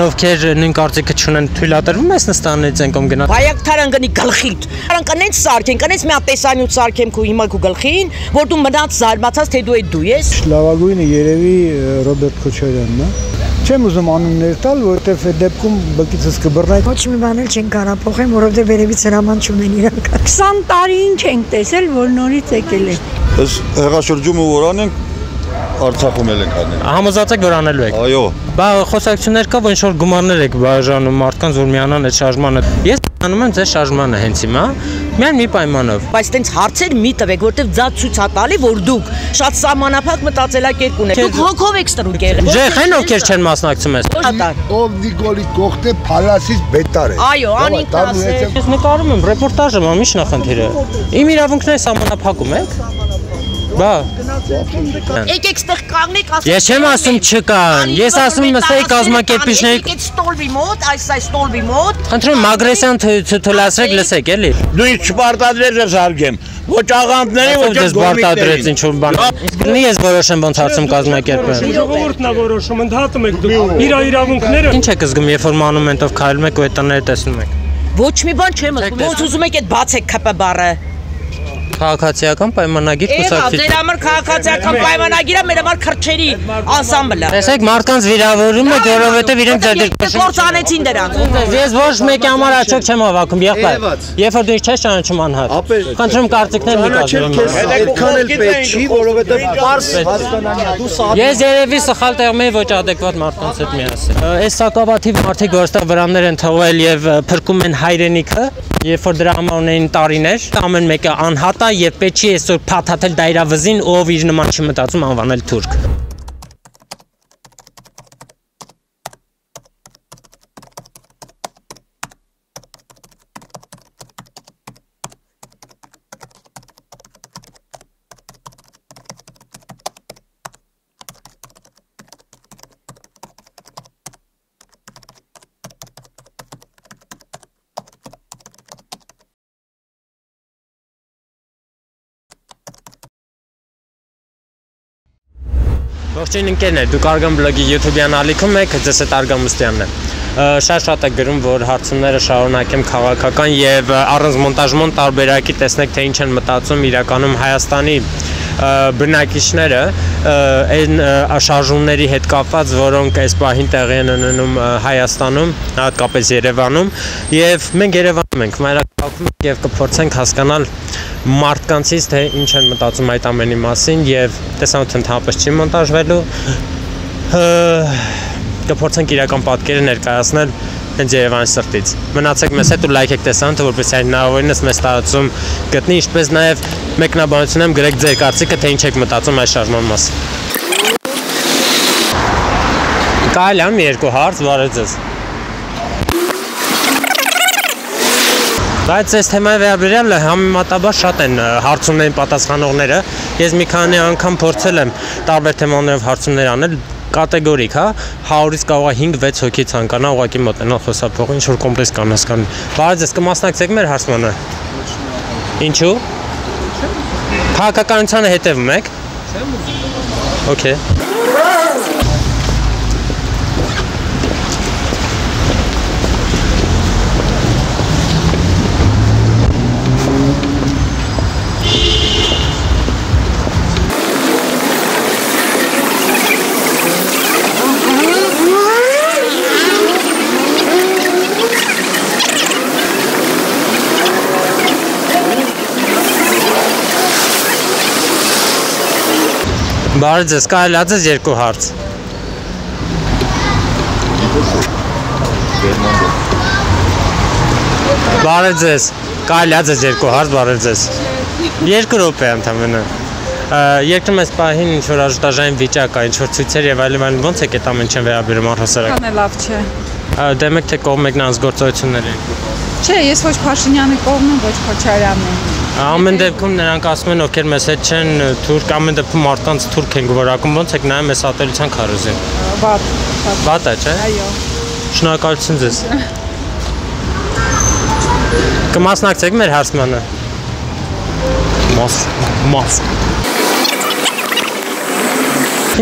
ովքեր նույն կարծիքը չունեն թույլատրվում ես նստանից են կամ գնա Բայակթարան գնի գլխին։ Արան կանենց սարքեն, կանենց մի հատ տեսանյութ սարքեմ քու հիմա քու գլխին, որ դու մնաց զարմացած թե դու ես դու ես։ Լավագույնը երևի Ռոբերտ Քոչարյանն է։ Չեմ ուզում անուններ տալ, որովհետև այդ դեպքում բկիցս կբռնայի։ Ոչ մի բան էլ չեն կարող փոխել, որովհետև վերևից հրաման չունեն իրական։ 20 տարի ինչ ենք տեսել, որ նորից եկել է։ Այս հեղաշրջումը որ անենք Արցախում էլ ենք անել։ համոզած եք որ անելու եք Այո, բա խոսակցություններ կա որ ինչ որ գումարներ եք բաժանում մարդկանց որ միանան այդ շարժմանը ես անում եմ ձեր շարժմանը հենց հիմա միայն մի պայմանով Բայց տենց հարցեր մի տվեք, որտեվ դա ցույց է տալի, որ դուք շատ սահմանափակ մտածելակերպ ունեք։ Դուք հոգով եք ստրուկ եղել։ Ժեխեն ովքեր չեն մասնակցում ես ով Նիկոլի կողտե փալասից բետար է։ Այո, անին կասել։ Ես նկարում եմ ռեպորտաժ եմ, ամի շնախնդիրը։ Իմ իրավունքները սահմանափակում եք։ Բա Եկեք ստեղ կանգնեք, ասեք։ Ես չեմ ասում չկան, ես ասում եմ ըստ էի կազմակերպիչների- Եկեք ստոլվի մոտ, այս այս ստոլվի մոտ։ Խնդրում Ագրեսիան թույլատրեք լսեք էլի։ Դու ինձ չպարտադրես ես հարգեմ։ Ոչ աղանդների, ոչ դες բարտադրեց ինչ որ բան։ Գնի ես որոշեմ ոնց հարցում կազմակերպեմ։ Ժողովուրդն է որոշում, ընդհատում եք դուք։ Իր իրավունքները Ինչ եք զգում, երբ որ մանումենտով քայլում եք ու այդ տները տեսնում եք։ Ոչ մի բան չեմ ասում։ Ոնց ուզում եք այդ բացեք քփ բառը։ Քաղաքացիական պայմանագիր Եղավ, կուսակցի։ ձեր համար քաղաքացիական պայմանագիրը մեր համար քրչերի անսամբլը։ Տեսեք մարդկանց վիրավորում եք, որովհետև իրենք ձեր Գործ անեցին դրանց։ Ես ոչ մեկի համար աչոք չեմ հավաքում, եղբայր։ Երբ որ դու չես ճանաչում անհատ։ Խնդրում կարծիքներ մի կազմեմ։ այդքան էլ պետք չի, որովհետև պարզ հասկանալի դու սա Ես երևի սխալ տեղում եմ ոչ adekvat մարդկանց հետ միասին։ Այս սակավաթիվ մարդիկ որ ստա վրաններ են թողել եւ փրկում են հայրենիքը, երբ որ դրա համար ունեն տարիներ, ամեն մեկը անհատ է եւ պետք չի այսօր փաթաթել դա իր վզին, ով իր նման չի մտածում անվանել թուրք։ Ողջույն ընկերներ, դուք Արգամ բլոգի YouTube-յան ալիքում եք, ձեզ հետ Արգամ Մուստյանն է։ Ը, Շատ շատ է գրում, որ հարցումները շարունակեմ քաղաքական եւ առանց մոնտաժմոն տարբերակի տեսնեք թե ինչ են մտածում իրականում Հայաստանի բնակիչները այն շարժումների հետ կապված, որոնք այս պահին տեղի են ունենում Հայաստանում, հատկապես Երևանում, եւ մենք Երևանում ենք, մայրաքաղաքում ենք եւ կփորձենք հասկանալ մարդկանցից թե ինչ են մտածում այդ ամենի մասին եւ տեսանոթ ընդհանրապես չի մոնտաժվելու կփորձենք իրական պատկերը ներկայացնել հենց Երևանի սրտից։ Մնացեք մեզ հետ ու լայք եք տեսանոթը, որպեսզի այն հնարավորինս մեծ տարածում գտնի, ինչպես նաև մեկնաբանություն եմ գրեք ձեր կարծիքը, թե ինչ եք մտածում այս շարժման մասին։ Կարելի է երկու հարց վարել ձեզ։ Բայց այս թեմայի վերաբերյալ համեմատաբար շատ են հարցումներին պատասխանողները։ Ես մի քանի անգամ փորձել եմ տարբեր թեմաներով հարցումներ անել, կատեգորիկ, հա, 100-ից կարող է 5-6 հոգի ցանկանա ուղղակի մոտենալ խոսափողին, ինչ որ կոմպլեքս կան հասկանում։ Բայց ես կմասնակցեք մեր հարցմանը։ Ինչու։ Քաղաքականությանը հետևում եք։ Չեմ ուզում։ Okay։ Բարի ձեզ, կարելի է ձեզ երկու հարց։ Բարի ձեզ, կարելի է ձեզ երկու հարց, բարի ձեզ։ Երկու րոպե Ա, Երկրում այս պահին ինչ որ աժտաժային վիճակ կա, ինչ որ ցույցեր եւ այլն, այլն ոնց է այդ ամեն ինչը վերաբերում առհասարակ։ Կանե լավ չէ։ Դեմեք թե կողմ մեկնանցգործություններ երկու։ Չէ, ես ոչ Փաշինյանի կողմն ոչ Քոչարյանն եմ։ Ամեն դեպքում նրանք ասում են, ովքեր մեզ հետ չեն թուրք, ամեն դեպքում մարդկանց թուրք են գորակում, ոնց եք նայում այս ատելության քարոզին։ Բաց։ շատ- Բատ է, չէ։ Այո։ Շնորհակալություն ձեզ։ Կմասնակցեք մեր հարցմանը։ Մաս, մաս։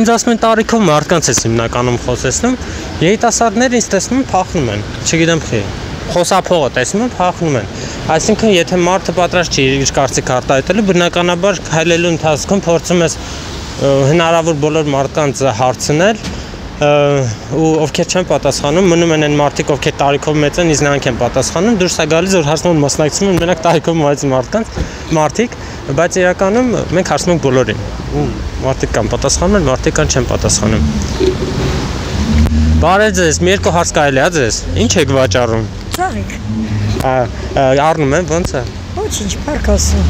Ինձ ասում են տարիքով մարդկանց ես հիմնականում խոսեցնում Երիտասարդները ինձ տեսնում փախնում են, չգիտեմ խի։ Խոսափողը տեսնում են փախնում են։ Այսինքն եթե մարդը պատրաստ չի իր կարծիքը արտահայտելու, բնականաբար քայլելու ընթացքում փորձում ես հնարավոր բոլոր մարդկանց հարցնել ու ովքեր չեն պատասխանում, մնում են այն մարդիկ, ովքեր տարիքով մեծ են, իսկ նրանք են պատասխանում, դուրս է գալիս որ հարցման մասնակցում են մենակ տարիքով մեծ մարդկանց, մարդիկ, բայց իրականում մենք հարցնում ենք բոլորին։ Ու մարդիկ կան պատասխանում մարդիկ կան չեն պատասխանում։ Բարև ձեզ, մի երկու հարց կարելի է ձեզ։ Ինչ եք վաճառում լավ եք։ Առնում եմ, ո՞նց է։ Ոչինչ, բարք ասում։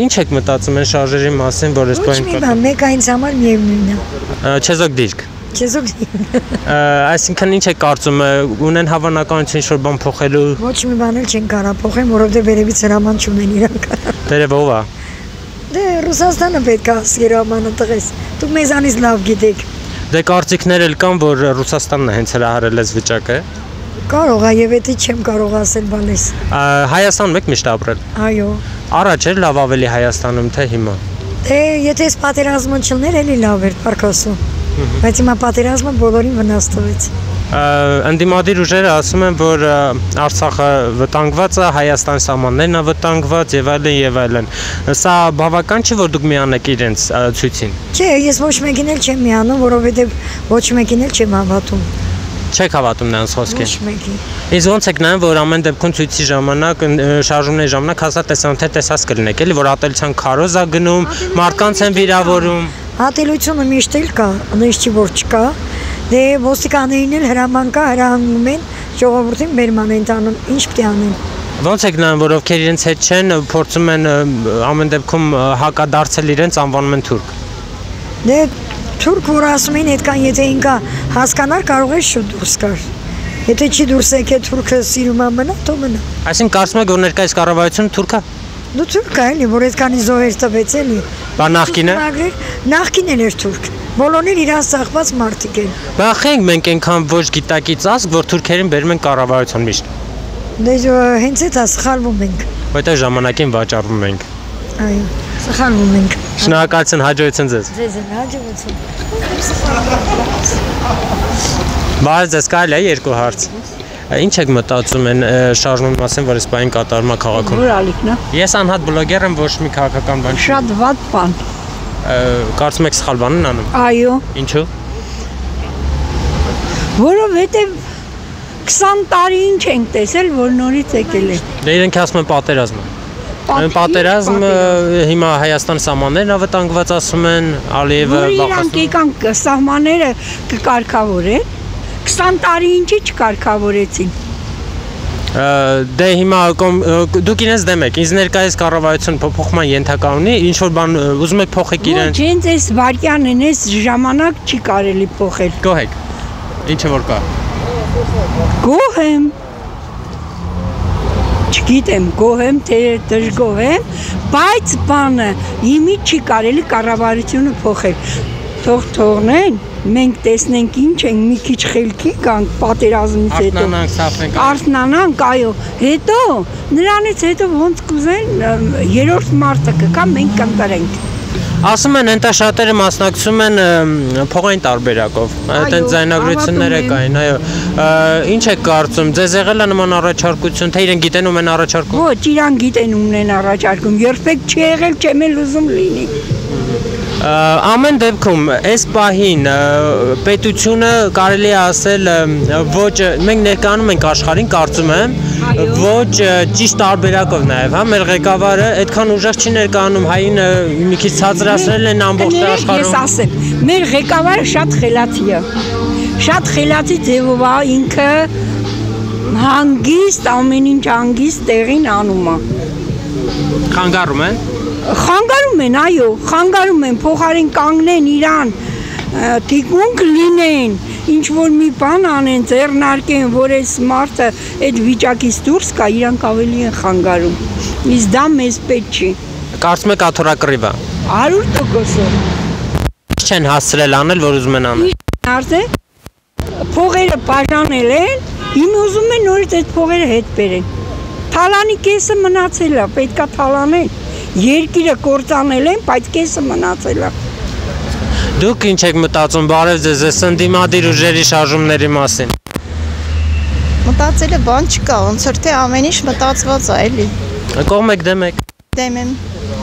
Ինչ եք մտածում այն շարժերի մասին, որ այս բանը։ Ոչ մի բան, մեկ այնց համար միևնույնն է։ Չեզոք դիրք։ Չեզոք դիրք։ Այսինքն ինչ եք կարծում, ունեն հավանականություն ինչ-որ բան փոխելու։ Ոչ մի բան էլ չեն կարող փոխել, որովհետև վերևից հրաման չունեն իրանք։ Տերև ով է։ Դե Ռուսաստանը պետք է հրամանը տղես։ Դուք մեզանից լավ գիտեք։ Դե կարծիքներ էլ կան, որ Ռուսաստանն է հենց հրահարել այս վիճակը։ Կարող է եւ եթե չեմ կարող ասել բանից։ Հայաստանում եք միշտ ապրել։ Այո։ Առաջ էր լավ ավելի Հայաստանում թե հիմա։ Դե եթե այս պատերազմը չլներ, էլի լավ էր Պարքոսում։ Բայց հիմա պատերազմը բոլորին վնաս տվեց։ Անդիմադիր ուժերը ասում են, որ Արցախը վտանգված է, Հայաստանի սահմաններն է վտանգված եւ այլն եւ այլն։ Սա բավական չէ, որ դուք միանեք իրենց ցույցին։ Չէ, ես ոչ մեկին էլ չեմ միանում, որովհետեւ ոչ մեկին էլ չեմ հավատում։ Չեք հավատում նրանց խոսքին։ Ոչ մեկին։ Իսկ ոնց եք նայում, որ ամեն դեպքում ցույցի ժամանակ, շարժումների ժամանակ հաստատ տեսան թե տեսած կլինեք, էլի որ ատելության քարոզ է գնում, մարդկանց են վիրավորում։ Ատելությունը միշտ էլ կա, նույնիսկ չի որ չկա։ Դե ոստիկաներին էլ հրաման կա, հրահանգում են, ժողովրդին բերման են տանում, ինչ պետք է անեն։ Ոնց եք նայում, որ ովքեր իրենց հետ չեն, փորձում են ամեն դեպքում հակադարձել իրենց անվանում են թուրք։ Դե թուրք որ ասում են, այդքան եթե ինքա հասկանար, կարող է շուտ դուրս գար։ Եթե չի դուրս եկե թուրքը սիրում է մնա, թող մնա։ Այսինքն կարծում եք, որ ներկայիս կառավարությունը թուրք է։ Դու թուրք էլի, որ այդքանի զոհեր տվեց էլի։ Բա նախկինը։ Նախկին էլ էր թուրք։ Բոլորն էլ իրաց սախված մարդիկ են։ Բախենք մենք այնքան ոչ գիտակից ասք, որ թուրքերին բերում են կառավարության միշտ, Դե հենց այդ է սխալվում ենք։ որտեղ ժամանակին վաճառվում ենք։ Այո, սխալվում ենք։ Շնորհակալություն, հաջողություն ձեզ։ Ձեզ էլ հաջողություն։ Բարև ձեզ, կարելի է երկու հարց։ Ինչ եք մտածում են շարժման մասին, որ իսպայն կատարում է քաղաքում։ Որ ալիքն է։ Ես անհատ բլոգեր եմ, ոչ մի քաղաքական բան Շատ վատ բան։ Կարծում եք սխալ բան են անում։ Այո, Ինչու։ որովհետև 20 տարի ինչ ենք տեսել, որ նորից եկել է։ Դե իրենք ասում են պատերազմ է։ պատերազմը հիմա Հայաստան սահմաններն է վտանգված ասում են, Ալիևը Որ իրանք սահմանները կկարգավորեն, 20 տարի ինչի չկարգավորեցին։ Դե հիմա դուք իրենց դեմ եք։ Ինձ ներկայիս կառավարություն փոփոխման ենթակա ունի, ինչ որ բան ուզում եք փոխեք Ոչ, իրեն։ հենց այս վարքյանն այս ժամանակ չի կարելի փոխել։ Գոհեք։ Ինչը որ կա։ Գոհ եմ։ Չգիտեմ, գոհ եմ, թե դժգոհ եմ, բայց բանը իմի չի կարելի կառավարությունը փոխել։ Թող թողնեն, մենք տեսնենք ինչ ենք, մի քիչ խելքի կանք պատերազմից հետո։ Արտնանանք, սափնենք։ Արթնանանք, այո։ Հետո նրանից հետո ոնց կուզեն երրորդ մարտը կգա, մենք կընտրենք։ Ասում են ընտա շատերը մասնակցում են փողային տարբերակով։ Այդ Այո, ձայնագրությունները կային, այո։ Ինչ եք կարծում։ Ձեզ եղել է նման առաջարկություն, թե իրեն գիտեն ում են առաջարկում։ Ոչ, իրան գիտեն ումն են առաջարկում։ Երբեք չի եղել, չեմ էլ ուզում լինի։ Ամեն դեպքում այս պահին պետությունը կարելի է ասել ոչ մենք ներկայանում ենք աշխարհին կարծում եմ ոչ ճիշտ տարբերակով նաև հա մեր ղեկավարը այդքան ուժեղ չի ներկայանում հային մի քիչ ցածրացրել են ամբողջ Կներեք, ես աշխարհում ասեմ, մեր ղեկավարը շատ խելացի է։ Շատ խելացի ձևով է ինքը հանգիստ ամեն ինչ հանգիստ տեղին անում է։ խանգարում են Խանգարում են, այո, խանգարում են, փոխարեն կանգնեն իրան թիկունք լինեն, ինչ որ մի բան անեն, ձեռնարկեն, որ այս մարդը այդ վիճակից դուրս կա, իրանք ավելի են խանգարում։ Իսկ դա մեզ պետք չի։ կարծում եք աթորակռիվ է 100% չեն հասցրել անել որ ուզում են անել Արդե փողերը բաժանել են, հիմա ուզում են նորից այդ փողերը հետ բերեն։ Թալանի կեսը մնացել է, պետքա թալանեն։ Երկիրը կործանել են, բայց կեսը մնացել է։ Դուք ինչ եք մտածում բարև ձեզ այս ընդդիմադիր ուժերի շարժումների մասին։ Մտածելը բան չկա, ոնց որ թե ամեն ինչ մտածված է, էլի։ Կողմ եք դեմ եք։ Դեմ եմ։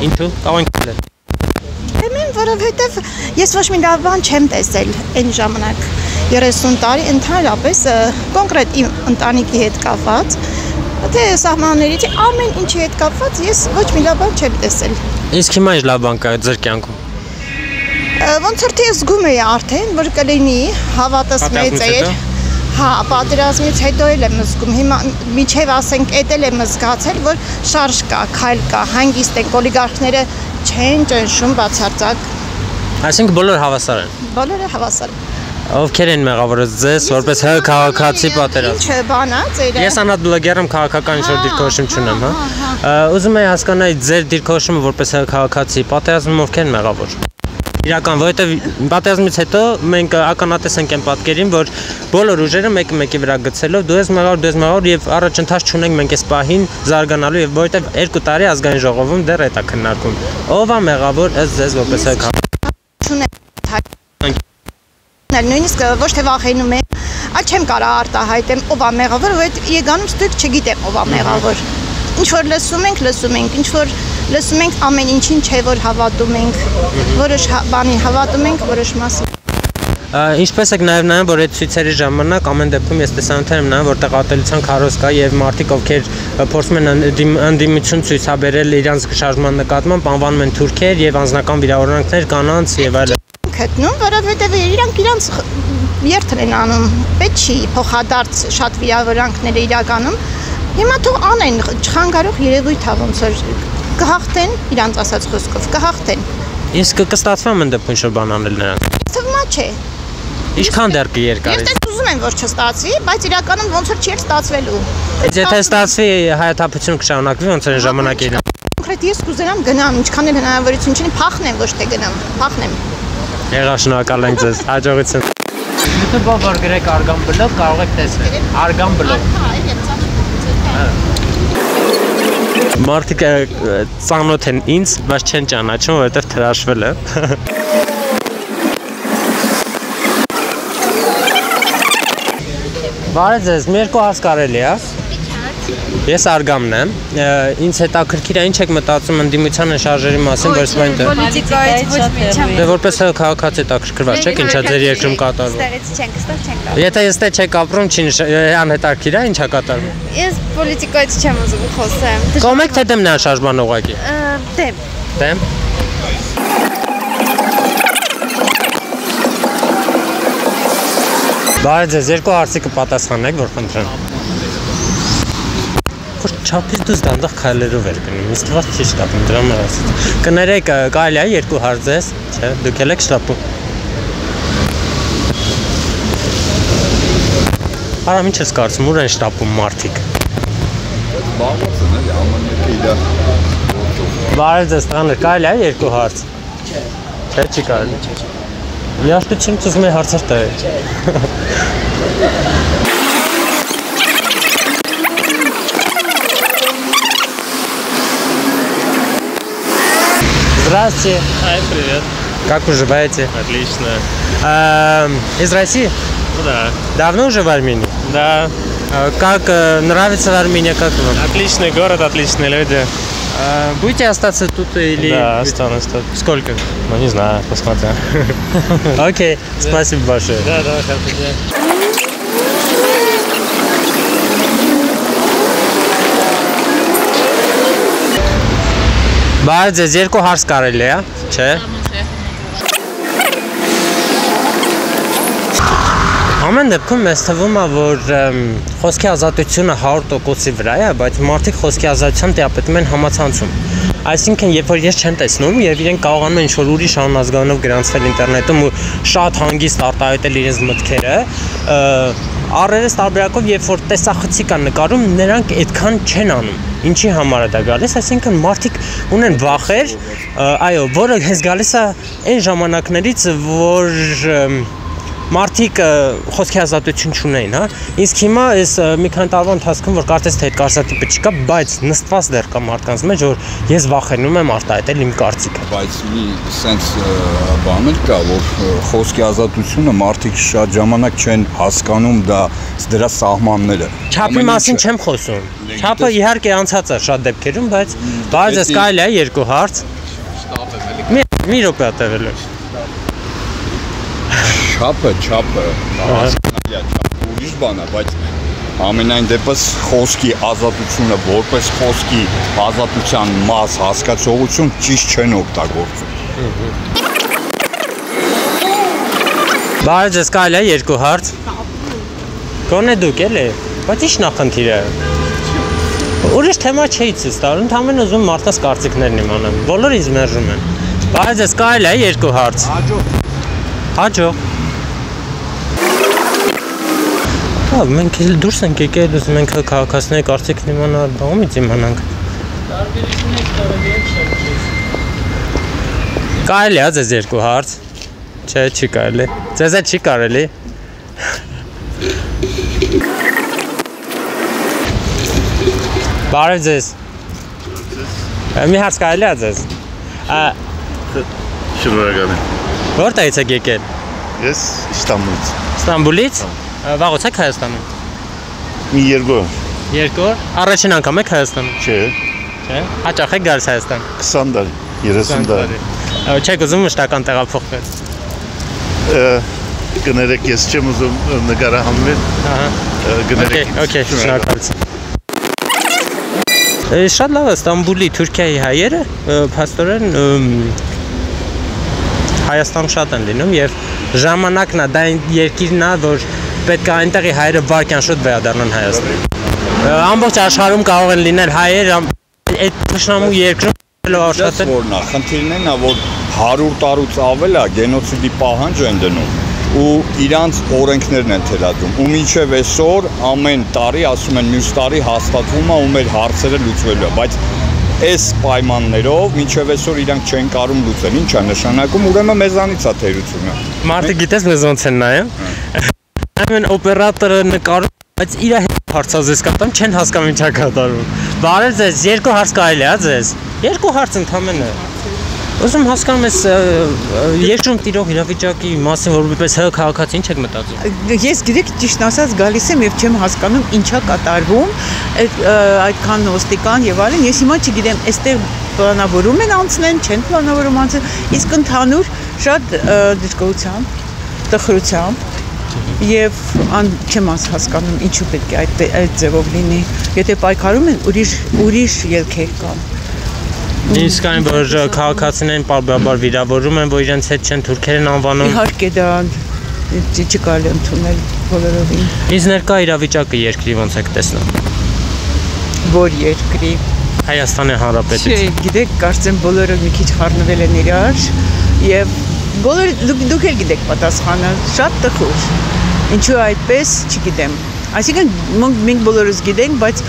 Ինչու՞։ Կարող ենք քնել։ Դեմ եմ, որովհետև ես ոչ մի լավ բան չեմ տեսել այն ժամանակ 30 տարի ընդհանրապես կոնկրետ իմ ընտանիքի հետ կապված թե սահմաններից ամեն ինչի հետ կապված ես ոչ մի լավ բան չեմ տեսել։ Իսկ հիմա ինչ լավ բան կա ձեր կյանքում։ Ոնց որ թե զգում էի արդեն, որ կլինի հավատս մեծ էր։? Հա, պատերազմից հետո էլ եմ զգում։ Հիմա միջև ասենք էդ էլ եմ զգացել, որ շարժ կա, քայլ կա, հանգիստ են, օլիգարխները չեն ճնշում բացարձակ, Այսինքն բոլոր հավասար են։ բոլորը հավասար։ Ովքեր են մեղավորած ձեզ որպես հ քաղաքացի պատերազմ։ Ինչ բան է ձերը։ Ես անհատ բլոգեր եմ քաղաքական ինչ որ դիրքորոշում չունեմ, հա։ Ուզում եմ հասկանալ ձեր դիրքորոշումը որպես հ քաղաքացի պատերազմում ովքեր են մեղավոր։ Իրական, որովհետև պատերազմից հետո մենք ականատես ենք այն պատկերին, որ բոլոր ուժերը մեկը մեկի վրա գցելով դու ես մեղավոր, դու ես մեղավոր եւ առաջընթաց չունենք մենք այս պահին զարգանալու եւ որովհետև 2 տարի ազգային ժողովում դեռ է դա քննարկում։ Ով է մեղավոր ըստ ձեզ որպես հ չունեմ նույնիսկ ոչ թե վախենում եմ, այլ չեմ կարող արտահայտեմ ով է մեղավոր, որովհետև եկանում ստույգ չգիտեմ ով է մեղավոր։ Ինչ որ լսում ենք, լսում ենք, ինչ որ լսում ենք ամեն ինչին չէ որ հավատում ենք, որոշ հա- բանին հավատում ենք, որոշ մասին։ Ա, Ինչպես եք նաև նայում, որ այդ ցույցերի ժամանակ ամեն դեպքում ես տեսանյութեր եմ նայում, որտեղ ատելության քարոզ կա եւ մարդիկ, ովքեր փորձում են ընդդիմություն ցույցաբերել իրանց շարժման նկատմամբ, անվանում են թուրքեր եւ անձնական վիրավորանքներ կանանց եւ այլն։ Գտնում, որովհետև իրանք իրանք երթն են անում։ Պետք չի փոխադարձ շատ վիրավորանքներ իրականում։ Հիմա թող անեն, չխանգարող երևույթ է ոնց որ կհաղթեն իրանց ասած խոսքով, կհաղթեն։ Իսկ կստացվի ամեն դեպքում ինչ որ բան անել նրանք։ Թվմա չէ։ Ինչքան դեռ Ես կերկարի։ դες ուզում եմ որ չստացվի, բայց իրականում ոնց որ չի ստացվելու։ Բայց եթե ստացվի հայաթափությունը կշարունակվի ոնց են ժամանակի իրան։ Կոնկրետ ես կուզենամ գնամ, ինչքան էլ հնարավորություն չունի, փախնեմ, ոչ թե գնամ, փախնեմ։ Եղա շնորհակալ ենք ձեզ։ Հաջողություն։ YouTube-ով որ գրեք Արգան բլոգ կարող եք տեսնել։ Արգան բլոգ։ Մարդիկ ը, ծանոթ են ինձ, բայց չեն ճանաչում, որովհետև թրաշվել է։ Բարև ձեզ, մի երկու հարց կարելի է։ Ես Արգամն եմ։ Ը, Ինձ հետաքրքիր է ինչ եք մտածում ընդդիմության շարժերի մասին, որ սպայն դե։ Պոլիտիկայից ոչ մի չեմ։ Դե որպես քաղաքացի հետաքրքրված չեք, ինչա ձեր երկրում կատարվում։ Ստեղից չենք, ստեղ չենք կարող։ Եթե ես դե չեք ապրում, չի նշ- անհետաքրքիր է ինչա կատարվում։ Ես պոլիտիկայից չեմ ուզում խոսեմ։ Կողմ եք թե դեմ նրա շարժման ուղակի։ Դեմ։ Դեմ։ Բարև ձեզ, երկու հարցի կպատասխանեք, որ խնդրեմ։ չափից դուս դանդաղ քայլերով էր գնում, ինձ թվաց չի շտապում դրա համար ասած։ Կներեք, կարելի է երկու հարց ձեզ, չէ, դուք եք շտապում։ Արամ ինչ ես կարծում, ուր են շտապում մարդիկ։ Բաղոց են էլի, ամեն մեկը իր Բարև ձեզ, տղաներ, կարելի է երկու հարց։ Չէ, չի կարելի։ Լիաշտություն ծուզում է հարցեր տվել։ Здравствуйте. Ай, привет. Как вы живаете? Отлично. Эм, Из России? Ну да. Давно уже в Армении? Да. Э, Как э, нравится Армения, как вам? Отличный город, отличные люди. Э, Будете остаться тут или? Да, останусь тут. Сколько? Ну, не знаю, посмотрим. Окей, спасибо большое. Да, да, хороший Բայց ձեզ երկու հարց կարելի է, չէ՞։ Ամեն դեպքում մեզ թվում է, որ խոսքի ազատությունը 100%-ի վրա է, բայց մարդիկ խոսքի ազատության տիապետում են համացանցում։ Այսինքն, երբ որ ես չեմ տեսնում եւ իրենք կարողանում են ինչ-որ ուրիշ անազգանով գրանցվել ինտերնետում ու շատ հանգիստ արտահայտել իրենց մտքերը, առերես տարբերակով, երբ որ տեսախցիկ կան նկարում, նրանք այդքան չեն անում։ Ինչի համար է դա գալիս, այսինքն մարդիկ ունեն վախեր, այո, որը հենց գալիս է այն ժամանակներից, որ ըմ, մարդիկ խոսքի ազատություն չունեին, հա։ Իսկ հիմա այս մի քանի տարվա ընթացքում որ կարծես թե այդ կարծրատիպը չկա, բայց նստված դեռ կա մարդկանց մեջ, որ ես վախենում եմ արտահայտել իմ կարծիքը։ բայց մի sense բան էլ կա, որ խոսքի ազատությունը մարդիկ շատ ժամանակ չեն հասկանում դա դրա սահմանները։ Չափի մասին չեմ խոսում։ Չափը իհարկե անցած է շատ դեպքերում, բայց բայց ես Էդի- կարելի է երկու հարց։ Մի մի րոպե տևելու։ Չափը, չափը, հասկանալի է, չափը ուրիշ բան է, բայց ամենայն դեպս խոսքի ազատությունը որպես խոսքի ազատության մաս հասկացողություն ճիշտ չեն օգտագործում։ Բայց ես կարելի է երկու հարց։ Գոնե դուք էլի, բայց ի՞նչ նախնդիրը։ Ուրիշ թեմա չէի ցույց տալ, ընդհանրապես ուզում մարդկանց կարծիքներն իմանամ։ Բոլորը ինձ մերժում են։ Բայց ես կարելի է երկու հարց։ Հաջող։ Հաջող։ Հա, մենք էլ դուրս ենք եկել, ուզում ենք քաղաքացիների կարծիքն իմանալ, բաղումից իմանանք։ Կարելի է ձեզ երկու հարց։ Չէ, չի կարելի։ Ձեզ է չի կարելի։ Բարև ձեզ։ Մի հարց կարելի է ձեզ։ Շնորհակալ եմ։ Որտեղից եք եկել։ Ես Իստանբուլից։ Ստամբուլից։ Ա, Վաղուց եք Հայաստանում։ Մի երկու Երկու Առաջին անգամ եք Հայաստանում։ Չէ, Չէ։ Հաճախ եք գալիս Հայաստան։ 20 տարի, 30 տարի։ Չեք ուզում մշտական տեղափոխվել։ Կներեք, ես չեմ ուզում նկարահանվել։ Ահա։ Կներեք։ Okay, okay, շնորհակալություն։ Շատ լավ է Ստամբուլի Թուրքիայի հայերը փաստորեն ըմ, Հայաստանում շատ են լինում եւ ժամանակն է դա երկիրն է որ պետք է այնտեղի հայերը վարկյան շուտ վերադառնան Հայաստան։ Ամբողջ աշխարհում կարող են լինել հայեր այդ թշնամու երկրում աշխատել։ որ նա խնդիրն է նա որ 100 տարուց ավել է գենոցիդի պահանջ են դնում ու իրանց օրենքներն են թելադրում ու մինչև այսօր ամեն տարի ասում են մյուս տարի հաստատվում է ու մեր հարցերը լուծվելու է բայց այս պայմաններով մինչև այսօր իրանք չեն կարում լուծել ի՞նչ է նշանակում ուրեմն մեզանից է թերությունը Մարդը գիտես մեզ ոնց են նայում։ Ամեն օպերատորը նկարում, բայց իր հետ հարցազես կատամ չեն հասկանում ինչա կատարում։ Բարև ձեզ, երկու հարց կարելի է ձեզ։ Երկու հարց ընդամենը։ Ուզում հասկանում ես երկրում տիրող իրավիճակի մասին որպես ՀՀ քաղաքացի ինչ եք մտածում։ Ես գիտեք ճիշտ ասած գալիս եմ եւ չեմ հասկանում ինչա կատարվում այդ այդքան ոստիկան եւ այլն ես հիմա չգիտեմ այստեղ պլանավորում են անցնեն չեն պլանավորում անցնել իսկ ընդհանուր շատ դժգոհությամբ տխրությամբ եւ ան չեմ աս հասկանում ինչու պետք է այդ այդ ձևով լինի եթե պայքարում են ուրիշ ուրիշ ելքեր կան Իսկ այն որ քաղաքացիներին բարբաբար վիրավորում են, որ իրենց հետ չեն թուրքեր են անվանում։ իհարկե դա չկարելի ընդունել բոլորովին Իսկ ներկա իրավիճակը երկրի ոնց եք տեսնում։ որ երկրի Հայաստանի Չէ, Հանրապետություն։ գիտեք, կարծեմ բոլորը մի քիչ խառնվել են իրար եւ բոլորը դուք դուք էլ գիտեք պատասխանը, շատ տխուր։ Ինչու այդպես, չգիտեմ։ Այսինքն մենք մենք բոլորս գիտենք, բայց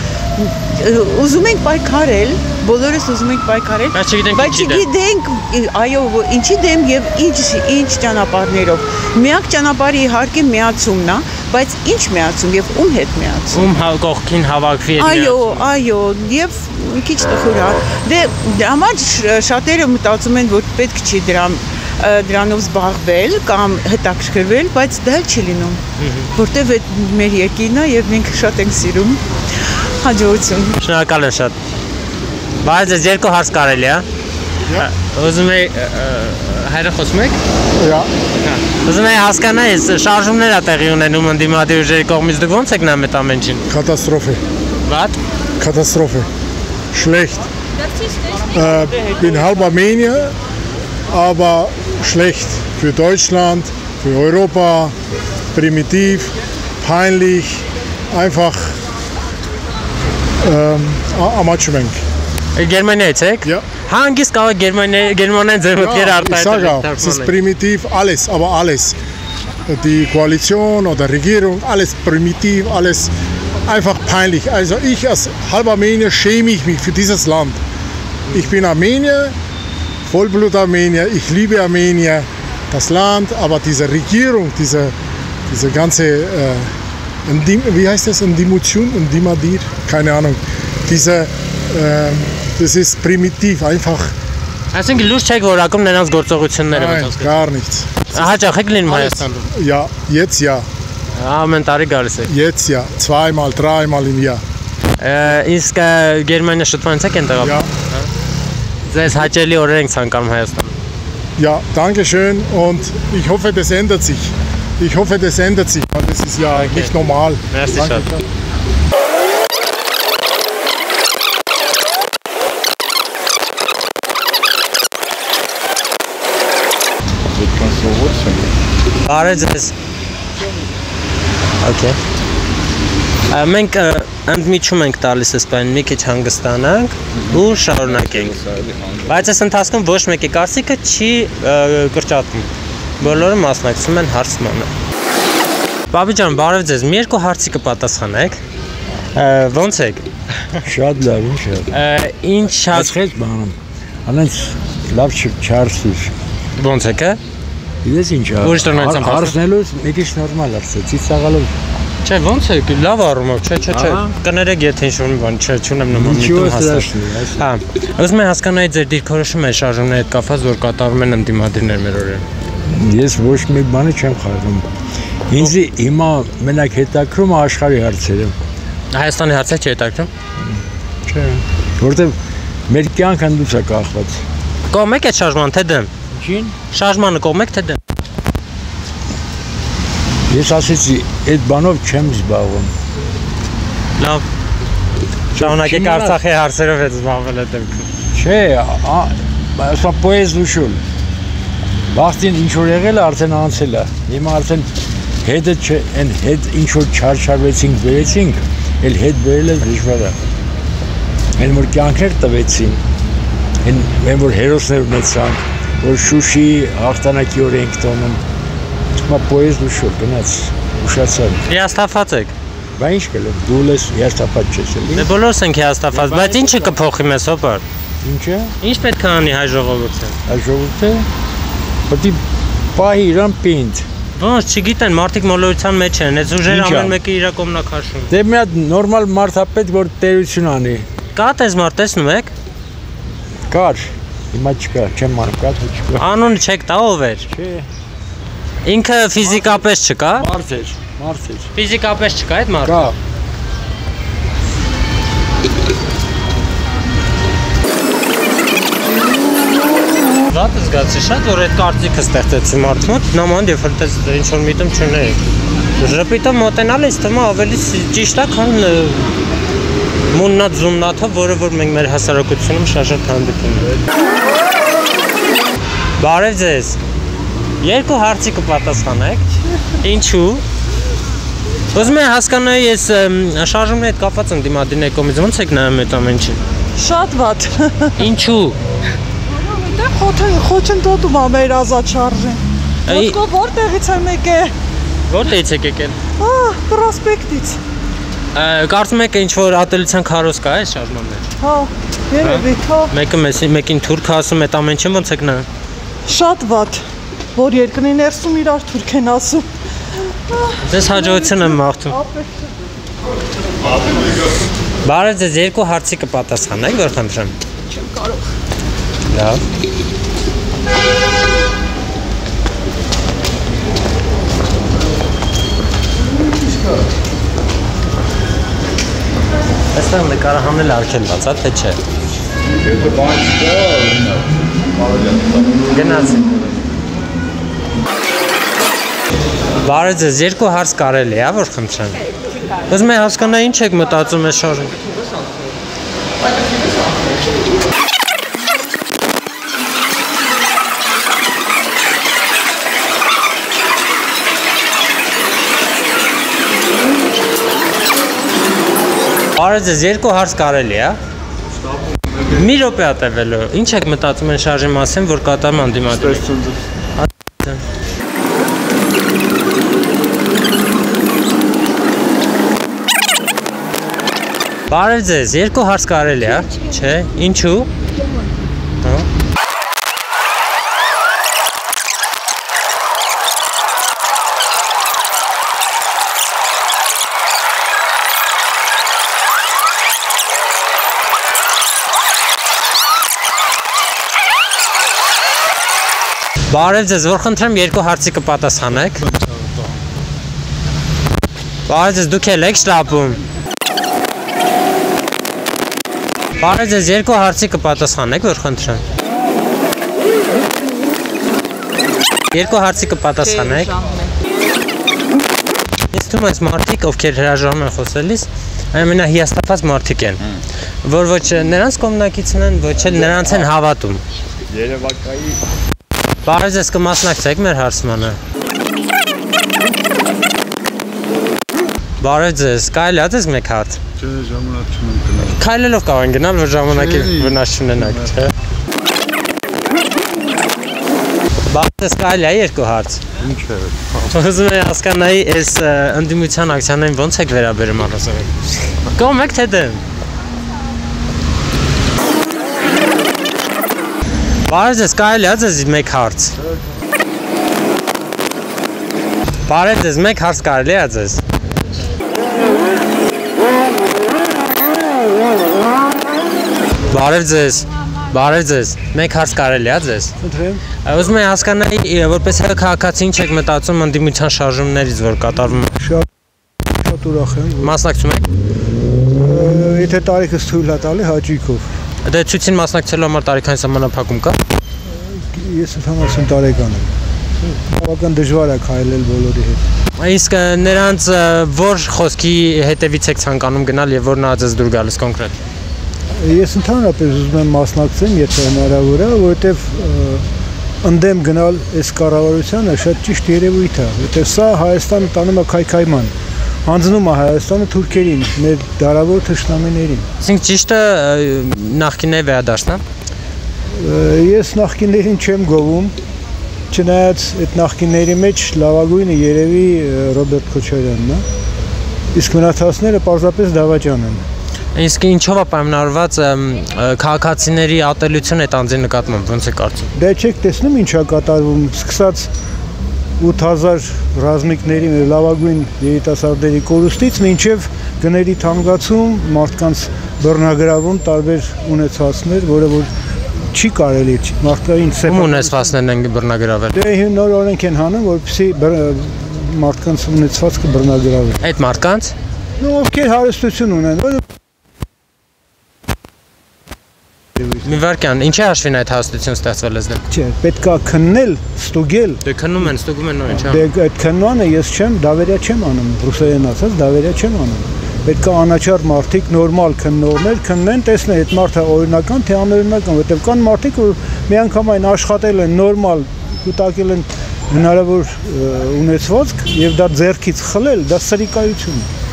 ուզում ենք պայքարել, բոլորս ուզում ենք պայքարել, Բայց չգիտենք բայց ինչի դեմ։ չգիտենք, ը, այո, ինչի դեմ եւ ինչ ինչ ճանապարհներով։ Միակ ճանապարհը իհարկե միացումն է, բայց ինչ միացում եւ ում հետ միացում։ Ում հա կողքին հավաքվի այդ Այո, այո, եւ մի քիչ տխուր է։ Դե դրա համար շատերը մտածում են, որ պետք չի դրան դրանով զբաղվել կամ հետաքրքրվել, բայց դա էլ չի լինում, որտեվ այդ մեր երկիրն է եւ մենք շատ ենք սիրում։ Հաջողություն։ Շնորհակալ եմ շատ։ Բայց այս երկու հարց կարելի է։ հա։ Ուզում եի հայրը խոսում եք։ Հա։ Ուզում եի հասկանալ, այս շարժումներ ա տեղի ունենում ընդդիմադիր ուժերի կողմից դուք ոնց եք նայում այդ ամեն ինչին։ Katastrophe. Wat? Katastrophe. Schlecht. Äh, bin halb Armenier, aber schlecht für Deutschland, für Europa, primitiv, peinlich, einfach ähm, Amatschmenk. Germaneți, Ja. Hangis ca germane, selber mit ja, Ich sage auch, es ist primitiv, alles, aber alles. Die Koalition oder Regierung, alles primitiv, alles einfach peinlich. Also ich als halb Armenier schäme ich mich für dieses Land. Ich bin Armenier, Vollblut-Armenier, ich liebe Armenier, das Land, aber diese Regierung, diese diese ganze äh, Indim, wie heißt das Indimotion, Indimadir, keine Ahnung. Diese äh, das ist primitiv, einfach Այսինքն լուրջ չեք որակում նրանց գործողությունները Nein, ոնց gar nichts. Հաճախ եք լինում Հայաստանում։ Ja, jetzt ja. Ամեն տարի գալիս եք։ Jetzt ja, zweimal, dreimal im Jahr. Ա, Իսկ ա, Գերմանիա շփմանից եք ընտեղ։ Ja. Das Haceli Orengsankam heißt. Ja, danke schön und ich hoffe, das ändert sich. Ich hoffe, das ändert sich, weil das ist ja okay. nicht normal. Merci, danke. Schön. Orange is okay. I mean, uh, ընդմիջում ենք տալիս սպայն մի քիչ հանգստանանք ու շարունակենք։ Բայց այս ընթացքում ոչ մեկի կարծիքը չի կրճատվում։ Բոլորը մասնակցում են հարցմանը։ Բաբի ջան, բարև ձեզ։ Մի երկու հարցի կպատասխանեք։ Ոնց եք։ Շատ լավ, ինչ Ինչ շատ Հասխեց բանում։ Անենց լավ չարսուր։ Ոնց եք։ Ես ինչ է։ Ուրիշ տնօրինացան փաստը։ Հարցնելուց մի քիչ նորմալ արծե, ծիծաղալով։ Չէ, ո՞նց է, լավ առում եք, չէ, չէ, չէ։ Կներեք, եթե ինչ-որ բան, չէ, չունեմ նման միտում հասած։ Հա։ Ուզում եմ հասկանալ ձեր դիրքորոշումը այս շարժումների հետ կապված, որ կատարում են ընդդիմադիրներ մեր օրերին։ Ես ոչ մի բանի չեմ խառնում։ Ինձ հիմա մենակ հետաքրում աշխարհի հարցերը։ Հայաստանի հարցը չի հետաքրում։ Չէ, որտեղ մեր կյանքը դուց է կախված։ Կողմ եք այդ շարժման թե դեմ։ Ինչին։ Շարժմանը կողմ եք թե դեմ։ Ես ասեցի, այդ բանով չեմ զբաղվում։ Լավ։ Չիմացա։ Արցախի հարցերով հետ զբաղվել եք դեպքում։ Չէ, ասա պոեզ լուշուլ։ Բախտին ինչ որ եղել է, արդեն անցել է։ Հիմա արդեն հետը չէ, այն հետ ինչ որ չարչարվեցինք, վերեցինք, էլ հետ վերելը դժվար է։ Այն որ կյանքեր տվեցին, այն այն որ հերոսներ ունեցանք, որ Շուշի հաղթանակի օր ենք տոնում։ Հիմա պոեզ լուշուլ գնաց, ուշացան։ Հիաստափած եք։ Բա ինչ կլեմ, դու լես հիաստափած չես էլի։ Դե բոլորս ենք հիաստափած, բայց ինչը կփոխի մեզ հոպար։ Ինչը։ Ինչ պետք է անի հայ ժողովուրդը։ Այ ժողովուրդը պետք է պահի իրան պինդ։ Ոնց չգիտեն, մարդիկ մոլորության մեջ են, այս ուժերը ամեն մեկը իր կողմնա քաշում։ Դե մի հատ նորմալ մարդ է պետք որ տերություն անի։ Կա տես մարդ տեսնում եք։ Կար։ Հիմա չկա, չեմ անում, կա թե չկա։ Անունը չեք տա ով էր։ Չէ։ Ինքը ֆիզիկապես չկա։ Մարդ էր, մարդ էր։ Ֆիզիկապես չկա այդ մարդը։ Կա։ Վատ զգացի շատ որ այդ կարծիքը ստեղծեցի մարդու մոտ, նման երբ որ տես ինչ որ միտում չուներ։ Ժպիտը մոտենալ էս թվում ավելի ճիշտ է, քան ը, մուննատ զումնաթը, որը որ մենք մեր հասարակությունում շատ-շատ հանդիպում ենք։ Բարև ձեզ։ Երկու հարցի կպատասխանեք։ Ինչու։ Ուզում եմ հասկանալ ես շարժումների հետ կապված ընդդիմադիրների կողմից ո՞նց եք նայում այդ ամեն ինչին։ Շատ վատ։ Ինչու։ Դե խոթը խոչընդոտում ա մեր ազատ Այ- Ոտքո որտեղից եմ եկել։ Որտեղից եք եկել։ Ահ, պրոսպեկտից։ Կարծում եք ինչ որ ատելության քարոզ կա այս շարժման մեջ։ Հա, երևի, հա։ Մեկը մեսի, մեկին թուրքը ասում այդ ամեն ինչը ոնց եք նայում։ Շատ վատ։ Որ երկրի ներսում իրար թուրք են ասում։ Ձեզ հաջողություն եմ մաղթում։ Բարև ձեզ երկու հարցի կպատասխանեք, որ խնդրեմ։ Չեմ կարող։ Լավ։ Այստեղ նկարահանել արգելված, թե չէ։ Եթե բան չկա, օրինակ, Բարև ձեզ, երկու հարց կարելի է, որ խնդրեմ։ Ուզում եմ հասկանալ ինչ եք մտածում այս շարժում։ Բարև ձեզ, երկու հարց կարելի է, Մի րոպե ա տևելու։ Ինչ եք մտածում են շարժի մասին, որ կատարում անդիմադիր։ Բարև ձեզ, երկու հարց կարելի է, հա? չէ, ինչու։ հա։ Բարև ձեզ, որ խնդրեմ երկու հարցի կպատասխանեք։ Բարև ձեզ, դուք եք շտապում։ Բարև ձեզ, երկու հարցի կպատասխանեք, որ խնդրեմ։ Երկու հարցի կպատասխանեք։ Ես թվում այս մարդիկ, ովքեր հրաժարում են խոսելիս, ամենահիասթափած մարդիկ են, որ ոչ նրանց կողմնակիցն են, ոչ էլ նրանց են հավատում։ Երևակայի Բարև ձեզ կմասնակցեք մեր հարցմանը։ Բարև ձեզ, կարելի է ձեզ մեկ հատ։ Չէ, ժամանակ չունեմ Քայլելով կարող են գնալ, որ ժամանակի վնաս չունենաք, չէ։ ձեզ, կարելի է երկու հարց։ Ինչ է։ Ուզում եմ հասկանայի, այս ընդդիմության ակցիաներին ո՞նց եք վերաբերում առասարակ։ Կողմ եք թե դեմ։ Բարև ձեզ, կարելի է ձեզ մեկ հարց։ Բարև ձեզ, մեկ հարց կարելի է ձեզ։ Բարև ձեզ։ Բարև ձեզ։ Մեկ հարց կարելի է ձեզ։ Խնդրեմ։ Ուզում եմ հասկանայի, որպես քաղաքացի ինչ եք մտածում ընդդիմության շարժումներից, որ կատարվում են։ Շատ ուրախ եմ։ Մասնակցում եք։ Եթե տարիքս թույլ է տալի հաճույքով։ Դե ցույցին մասնակցելու համար տարիքային սահմանափակում կա։ Ես 70 տարեկան եմ։ Բավական դժվար է քայլել բոլորի հետ։ Իսկ նրանց որ խոսքի հետևից եք ցանկանում գնալ եւ որն է ձեզ դուր գալիս կոնկրետ։ Ես ընդհանրապես ուզում եմ մասնակցեմ, եթե հնարավոր է, որովհետև ընդդեմ գնալ այս կառավարությանը շատ ճիշտ երևույթ է, որովհետև սա Հայաստանը տանում է քայքայման հանձնում է Հայաստանը թուրքերին, մեր դարավոր թշնամիներին։ Այսինքն ճիշտը նախկինների վերադարձն է։ Ես նախկիններին չեմ գովում, չնայած այդ նախկինների մեջ լավագույնը երևի Ռոբերտ Քոչարյանն է։ Իսկ մնացածները պարզապես դավաճան են։ Իսկ ինչով է պայմանավորված քաղաքացիների ատելությունը այդ անձի նկատմամբ ոնց է կարծում։ Դե չեք տեսնում ինչա կատարվում, սկսած 8000 ռազմիկների լավագույն երիտասարդների կորուստից մինչև գների թանկացում, մարդկանց բռնագրավում տարբեր ունեցվածքներ, որը որ չի կարելի մարդկային սեփ ունեցվածքներն են բռնագրավել։ Դե նոր օրենք են հանում, որպեսզի մարդկանց ունեցվածքը բռնագրավի։ Այդ մարդկանց? Նո ովքեր հարստություն ունեն, որը Մի վարքյան, ինչ է հաշվին այդ հաստատություն ստեղծվել ես դեմ։ Չէ, պետքա քննել, ստուգել։ Դե քննում են, ստուգում են նույն, չէ։ Դե այդ քննանը ես չեմ, դավերյա չեմ անում, ռուսերեն ասած դավերյա չեմ անում։ Պետքա անաչառ մարդիկ, նորմալ քննողներ քննեն, տեսնեն այդ մարդը օրինական թե անօրինական, որտեղ կան մարդիկ, որ միանգամայն աշխատել են նորմալ, կուտակել են հնարավոր ունեցվածք եւ դա ձերքից խլել, դա սրիկայություն է։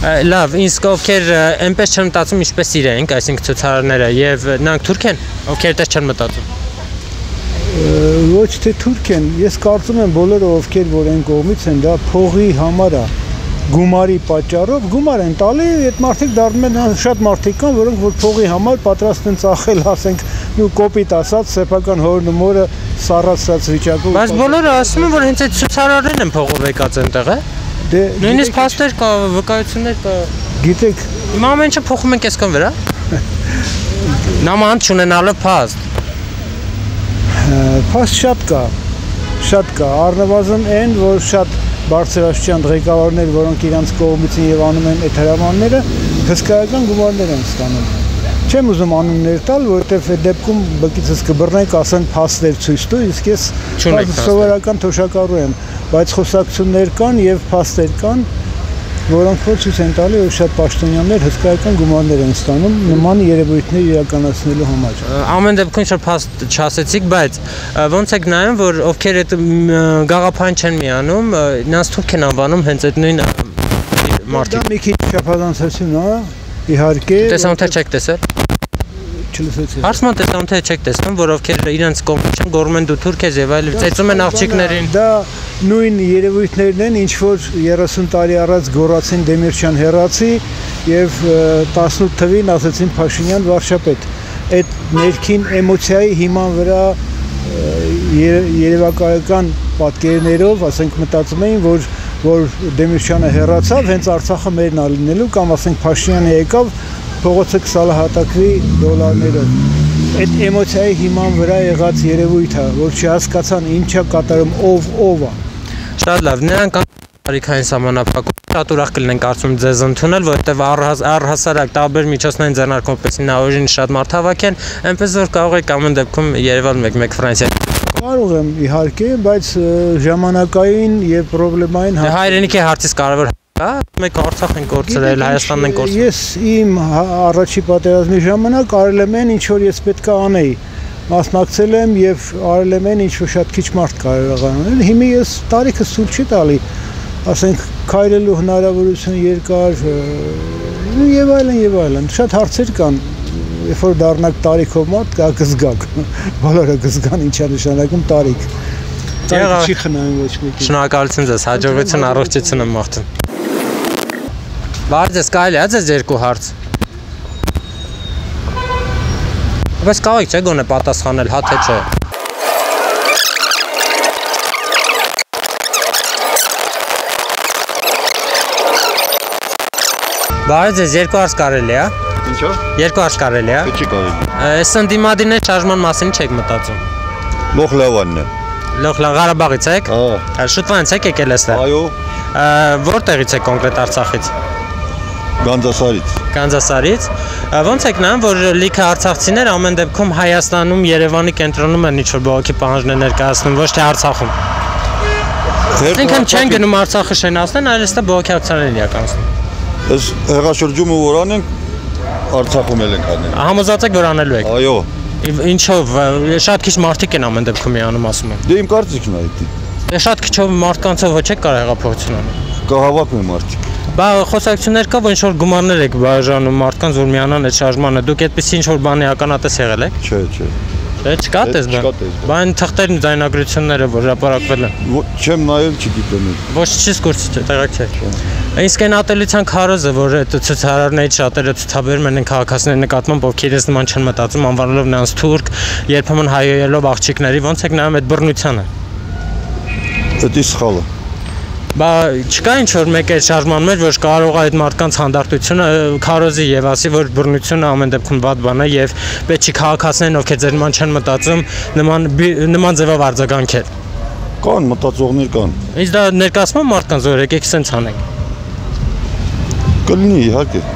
Լավ, իսկ ովքեր այնպես չեն մտածում, ինչպես իրենք, այսինքն ցուցարարները եւ նրանք թուրք են, ովքեր այդպես չեն մտածում։ Ոչ թե թուրք են, ես կարծում եմ բոլորը ովքեր որ այն կողմից են, դա փողի համար է գումարի պատճառով գումար են տալի, այդ մարդիկ դառնում են շատ մարդիկ կան, որոնք որ փողի համար պատրաստ են ծախել, ասենք, ու կոպիտ ասած, սեփական հորն ու մորը սառացած վիճակում։ Բայց բոլորը ասում են, որ հենց այդ ցուցարարներն են փողով եկած այնտեղ, է։ Դե նույնիսկ փաստեր կա, վկայություններ կա։ Գիտեք, հիմա ամեն ինչը փոխում ենք այսքան վրա։ Նամանդ չունենալը փաստ։ Փաստ շատ կա։ Շատ կա։ Առնվազն այն, որ շատ բարձրաստիճան ղեկավարներ, որոնք իրանց կողմից են եւ անում են այդ հրամանները, հսկայական գումարներ են ստանում։ Չեմ ուզում անուններ տալ, որովհետև այդ դեպքում բկիցս կբռնենք, ասեն փաստեր ցույց տու, իսկ ես սովորական թոշակառու եմ, բայց խոսակցություններ կան եւ փաստեր կան, որոնք որ ցույց են տալի, որ շատ պաշտոնյաներ հսկայական գումարներ են ստանում նման երևույթներ իրականացնելու համար։ Ամեն դեպքում ինչ փաստ չասեցիք, բայց ոնց եք նայում, որ ովքեր այդ գաղափարին չեն միանում, նրանց թուրք են անվանում հենց այդ նույն մարդիկ։ Դա մի քիչ շփազանցություն է, իհարկե։ Տեսամ թե չեք տեսել չլսեցի։ Հարցման տեսամ թե չեք տեսնում, որ ովքեր իրենց կողմից չեն գորում են դու թուրք ես եւ այլ ծեծում են աղջիկներին։ Դա նույն երևույթներն են, ինչ որ 30 տարի առաջ գորացին Դեմիրճյան հերացի եւ 18 թվին ասացին Փաշինյան վարչապետ։ Այդ ներքին էմոցիայի հիման վրա երևակայական պատկերներով, ասենք մտածում էին, որ որ Դեմիրճյանը հերացավ, հենց Արցախը մերն ալինելու կամ ասենք Փաշինյանը եկավ, փողոցը կսալահատակվի դոլարներով այդ էմոցիայի հիման վրա եղած երևույթ է, որ չհասկացան ինչա կատարում ով ով է։ Շատ լավ, նրանք տարիքային սահմանափակում շատ ուրախ կլինենք կարծում ձեզ ընդունել, որովհետև առհասարակ տարբեր միջոցներին ձեռնարկում պես նահորին շատ մարդ հավաքեն, այնպես որ կարող եք ամեն դեպքում Երևան մեկ-մեկ Ֆրանսիա Կարող եմ իհարկե, բայց ժամանակային եւ խնդրեմային հայրենիքի հարցից կարևոր հա մեկ Արցախ են կորցրել, Հայաստանն են կորցրել։ Ես իմ առաջի պատերազմի ժամանակ արել եմ այն, ինչ որ ես պետք է անեի մասնակցել եմ եւ արել եմ այն ինչ որ շատ քիչ մարդ կարող է անել։ Հիմա ես տարիքը սուր չի տալի, ասենք քայլելու հնարավորություն երկար եւ այլն եւ այլն։ Շատ հարցեր կան, երբ որ դառնաք տարիքով մարդ, կա կզգաք։ Բոլորը կզգան ինչա նշանակում տարիք։ Տարիք չի խնայում ոչ մեկին։ Շնորհակալություն ձեզ, հաջողություն, առողջություն եմ մաղթում։ Բարդ ես կարելի է ձեզ երկու հարց։ Բայց կարող եք չէ գոնե պատասխանել, հա թե չէ։ Բարդ ես երկու հարց կարելի է, հա։ Ինչո՞։ Երկու հարց կարելի է։ Չի կարելի։ Այս ընդդիմադիրն է շարժման մասին չեք մտածում։ Մոխլավանն է։ Լոխլա Ղարաբաղից եք։ Հա։ Շուտվանից եք եկել այստեղ։ Այո։ Որտեղից եք կոնկրետ Արցախից։ Գանձասարից։ Գանձասարից։ Ոնց եք նայում, որ լիքը արցախցիներ ամեն դեպքում Հայաստանում, Երևանի կենտրոնում են ինչ-որ բողոքի պահանջներ ներկայացնում, ոչ թե Արցախում։ Ինքն չեն գնում Արցախը շենացնեն, այլ այստեղ բողոքի ակցիաներ են իրականացնում։ Այս հեղաշրջումը որ անենք Արցախում էլ ենք անել։ Համոզած եք որ անելու եք։ Այո։ Ինչով շատ քիչ մարդիկ են ամեն դեպքում իրանում ասում են։ Դե իմ կարծիքն է դա։ Դե շատ քիչով մարդկանցով ոչ եք կարող հեղափոխություն անել։ Կհավաքվեն մարդիկ։ Բա խոսակցություններ կա, որ ինչ որ գումարներ եք բաժանում մարդկանց, որ միանան այդ շարժմանը։ Դուք այդպես ինչ որ բանի ականատես եղել եք։ Չէ, չէ։ Չէ, չկա տես դա։ Բան թղթերն ձայնագրությունները որ հրապարակվել են։ Չեմ նայել, չգիտեմ։ Ոչ չես գործի տեղակ չէ։ Իսկ այն ատելիցան քարոզը, որ այդ ցուցարարներից շատերը ցուցաբերում են քաղաքացիների նկատմամբ, ովքեր ես նման չեն մտածում, անվանելով նրանց թուրք, երբեմն հայոյելով աղջիկների, ոնց եք նայում այդ բռնությանը։ Դա սխալ է։ Բա չկա ինչ որ մեկ այդ շարժման մեջ որ կարող է այդ մարդկանց հանդարտությունը քարոզի եւ ասի որ բռնությունը ամեն դեպքում վատ բան է եւ պետք չի քաղաքացիներն ովքեր ձեր նման չեն մտածում նման նման ձևով արձագանքել։ Կան մտածողներ կան։ Իսկ դա ներկայացնում մարդկանց որ եկեք սենց անենք։ Կլինի իհարկե։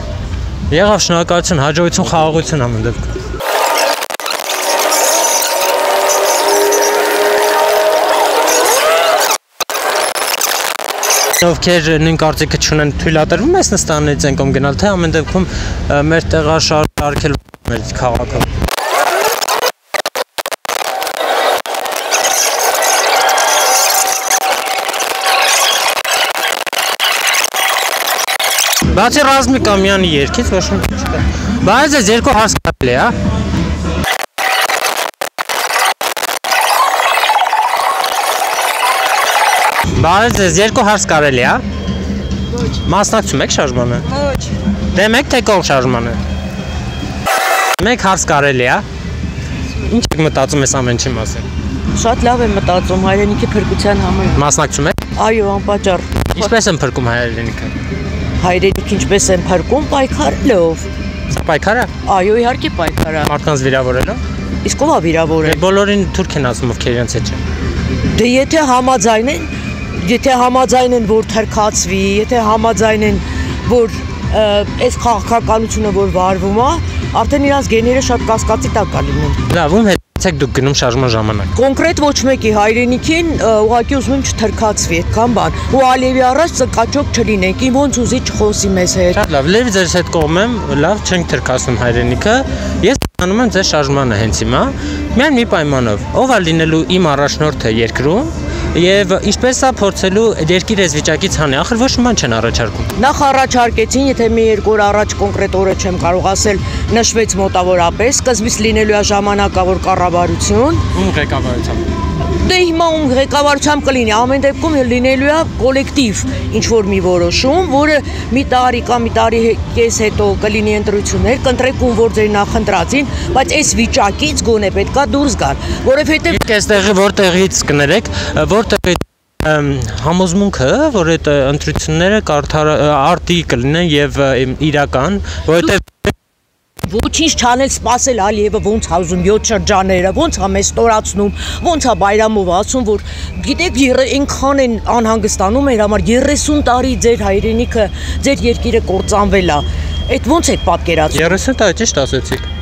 Եղավ շնորհակալություն, հաջողություն, խաղաղություն ամեն դեպքում։ ովքեր նույն կարծիքը չունեն թույլատրվում ես նստանից են կողմ գնալ թե ամեն դեպքում մեր տեղաշարքել մեր քաղաքը Բացի Ռազմիկ Ամյանի երկից ոչ մի չկա։ Բայց այս երկու հարց կարելի է, հա։ Բայց այս երկու հարց կարելի է, հա։ Ոչ։ Մասնակցում եք շարժմանը։ Ոչ։ Դեմ եք թե կողմ շարժմանը։ Մեկ հարց կարելի է, հա։ Ինչ եք մտածում այս ամեն ինչի մասին։ Շատ լավ եմ մտածում հայրենիքի փրկության համար։ Մասնակցում եք։ Այո, անպատճառ։ Ինչպես են փրկում հայրենիքը? Հայրենիք ինչպես են փրկում պայքարելով։ Սա պայքար է։ Այո, իհարկե պայքար է։ Մարդկանց վիրավորելով։ Իսկ ով է վիրավորել։ Բոլորին թուրք են ասում, ովքեր իրենց հետ չեն։ Դե եթե համաձայն են, եթե համաձայն են, որ թրքացվի, եթե համաձայն են, որ այս քաղաքականությունը որ վարվում է, արդեն իրանց գեները շատ կասկածի տակ լինում։ Լավ, ում հետ եք դուք գնում շարժման ժամանակ։ Կոնկրետ ոչ մեկի հայրենիքին ուղղակի ուզում եմ չթրքացվի այդքան բան։ Ու Ալիևի առաջ ծկաճոկ չլինենք, ին ոնց ուզի չխոսի մեզ հետ։ Շատ լավ, լավ ձեզ հետ կողմ եմ, լավ չենք թրքացնում հայրենիքը։ Ես անում եմ ձեր շարժմանը հենց հիմա։ Միայն մի պայմանով, ով է լինելու իմ առաջնորդը երկրում եւ ինչպես է փորձելու երկիր այս վիճակից հանի ախր ոչ մի բան չեն առաջարկում նախ առաջարկեցին եթե մի երկու օր առաջ կոնկրետ օրը չեմ կարող ասել նշվեց մոտավորապես սկզբից լինելու է ժամանակավոր կառավարություն ում ղեկավարությամբ Դե հիմա ում ղեկավարությամբ կլինի, ամեն դեպքում լինելու է կոլեկտիվ ինչ որ մի որոշում, որը մի տարի կամ մի տարի կես հետո կլինի ընտրություններ, կընտրեք ում որ ձեր նախընտրածին, բայց այս վիճակից գոնե պետքա դուրս գալ, որովհետև Իսկ այստեղի որտեղից կներեք, որտեղի համոզմունքը, որ այդ ընտրությունները արտի կլինեն եւ իրական, որովհետեւ Ոչինչ չանել, սпасել Ալիևը ոնց հա ուզում 7 շրջանները, ոնց հա մեզ ստորացնում, ոնց հա Բայրամով ասում, որ գիտեք, այնքան են անհանգստանում էր համար 30 տարի ձեր հայրենիքը, ձեր երկիրը կործանվել է։ Այդ ոնց է պատկերացնում։ 30 տարի ճիշտ ասեցիք։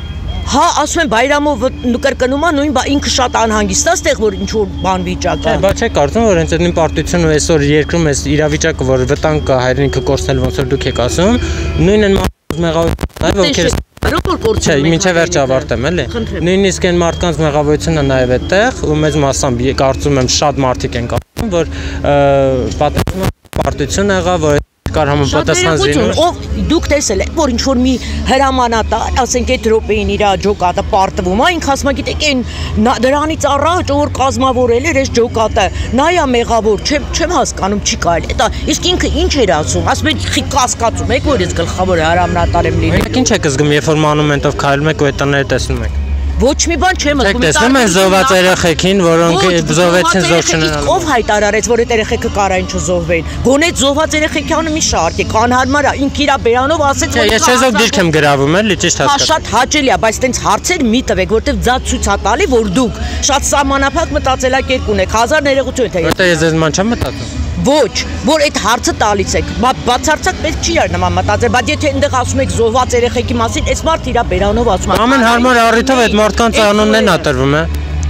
Հա, ասում եմ Բայրամով կրկնումա նույն բա ինքը շատ անհանգիստ է ստեղ որ ինչ որ բան վիճակ է։ Բայց չէ կարծում որ հենց այդ նույն պարտությունը այսօր երկրում էս իրավիճակը որ վտանգ կա հայրենիքը կորցնել ոնց որ դուք եք ասում, նույնն մեղավոր ովքեր մեղավորությունը, ովքեր Չէ, մինչև վերջ ավարտեմ, էլի։ Նույնիսկ այն մարդկանց մեղավորությունը նաև այդտեղ, ու մեծ մասամբ կարծում եմ շատ մարդիկ են կարծում, որ պատասխանը պարտություն եղա, որ կար համապատասխան զինու։ Ով դուք տեսել եք, որ ինչ որ մի հրամանատար, ասենք այդ րոպեին իր ջոկատը պարտվում, այն է, գիտեք, այն դրանից առաջ որ կազմավորել էր այս ջոկատը, նա է մեղավոր, չեմ չեմ հասկանում, չի կարելի։ Դա իսկ ինքը ինչ էր ասում, ասում է, խի կասկածում եք, որ ես գլխավոր հրամանատար եմ լինի։ Ինչ եք զգում, երբ որ մանումենտով քայլում եք ու այդ տները տեսնում եք։ Ոչ մի բան չեմ ասում։ Տեսնում են զոհված երեխեքին, որոնք զոհվեցին զոհ չունենալու։ Ով հայտարարեց, որ այդ երեխեքը կարային չզոհվեն։ Գոնե զոհված երեխեքյանը մի շարք է, կանհարմար է, ինք իրա բերանով ասեց, որ Ես չեզով դիրք եմ գրավում, էլի ճիշտ հասկանում։ Հա, շատ հաճելի է, բայց տենց հարցեր մի տվեք, որտեվ դա ցույց է տալի, որ դուք շատ սահմանափակ մտածելակերպ ունեք, հազար ներողություն թե։ Որտե ես ես ման չեմ մտածում։ Ոչ, որ այդ հարցը տալիս եք։ Բացարձակ պետք չիար նման մտածել, բայց եթե այնտեղ ասում եք զոհված երեխեքի մասին, այս մարդ իրա բերանով ասում է։ Ամեն հարմար առիթով այդ մարդկանց անուններն ատրվում է։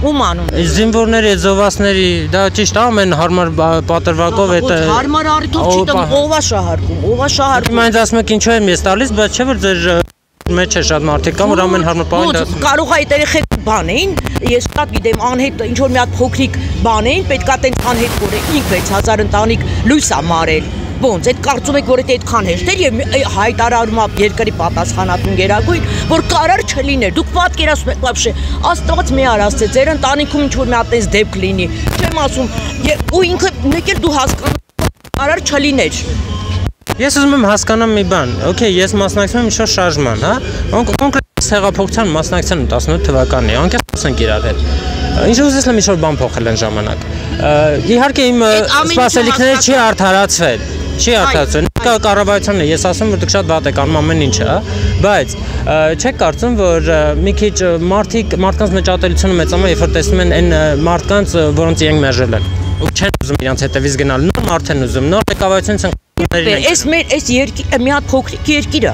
Ում անուն։ Զինվորների, զոհվածների, դա ճիշտ է, ամեն հարմար պատրվակով այդ հարմար առիթով չի տում, ով է շահարկում, ով է շահարկում։ Հիմա ինձ ասում եք ինչու եմ ես տալիս, բայց չէ որ ձեր Մեջ է շատ մարդիկ կան, որ ամեն հարմարպահին դասում։ Կարող է այդ երեխեք բան էին, ես շատ գիտեմ անհետ ինչ որ մի հատ փոքրիկ բան էին, պետքա տենց անհետ կորե 5-6000 ընտանիք լույս է մարել։ Ոնց, այդ կարծում եք, որ դա այդքան հեշտ էր եւ հայտարարում ա երկրի պատասխանատուն գերագույն, որ կարար չլիներ։ Դուք պատկերացնում եք, բաբշե, Աստված մի առ ասցե, ձեր ընտանիքում ինչ որ մի հատ այս դեպք լինի։ Չեմ ասում, ու ինքը մեկ էլ դու հասկանում կարար չլիներ։ Ես ուզում եմ հասկանամ մի բան։ Okay, ես մասնակցում եմ ինչ-որ շարժման, հա։ Կոնկրետ հեղափոխության մասնակցության 18 թվականին, անկեղծ ենք իրար հետ։ Ինչ ուզես եմ ինչ-որ բան փոխել են ժամանակ։ Իհարկե իմ սպասելիքները չի արդարացվել չի արդարացվել։ Կա կառավարությունն է, ես ասում որ դուք շատ վատ եք անում ամեն ինչը, հա, բայց չեք կարծում որ մի քիչ մարդիկ մարդկանց մեջ ատելությունը մեծանում է, երբ որ տեսնում են այն մարդկանց, որոնց իրենք մերժել են ու չեն ուզում իրանց հետևից գնալ։ Նոր մարդ են ուզում, նոր ղեկավարությունից են Այս մեր այս երկիրը մի հատ փոքրիկ երկիր է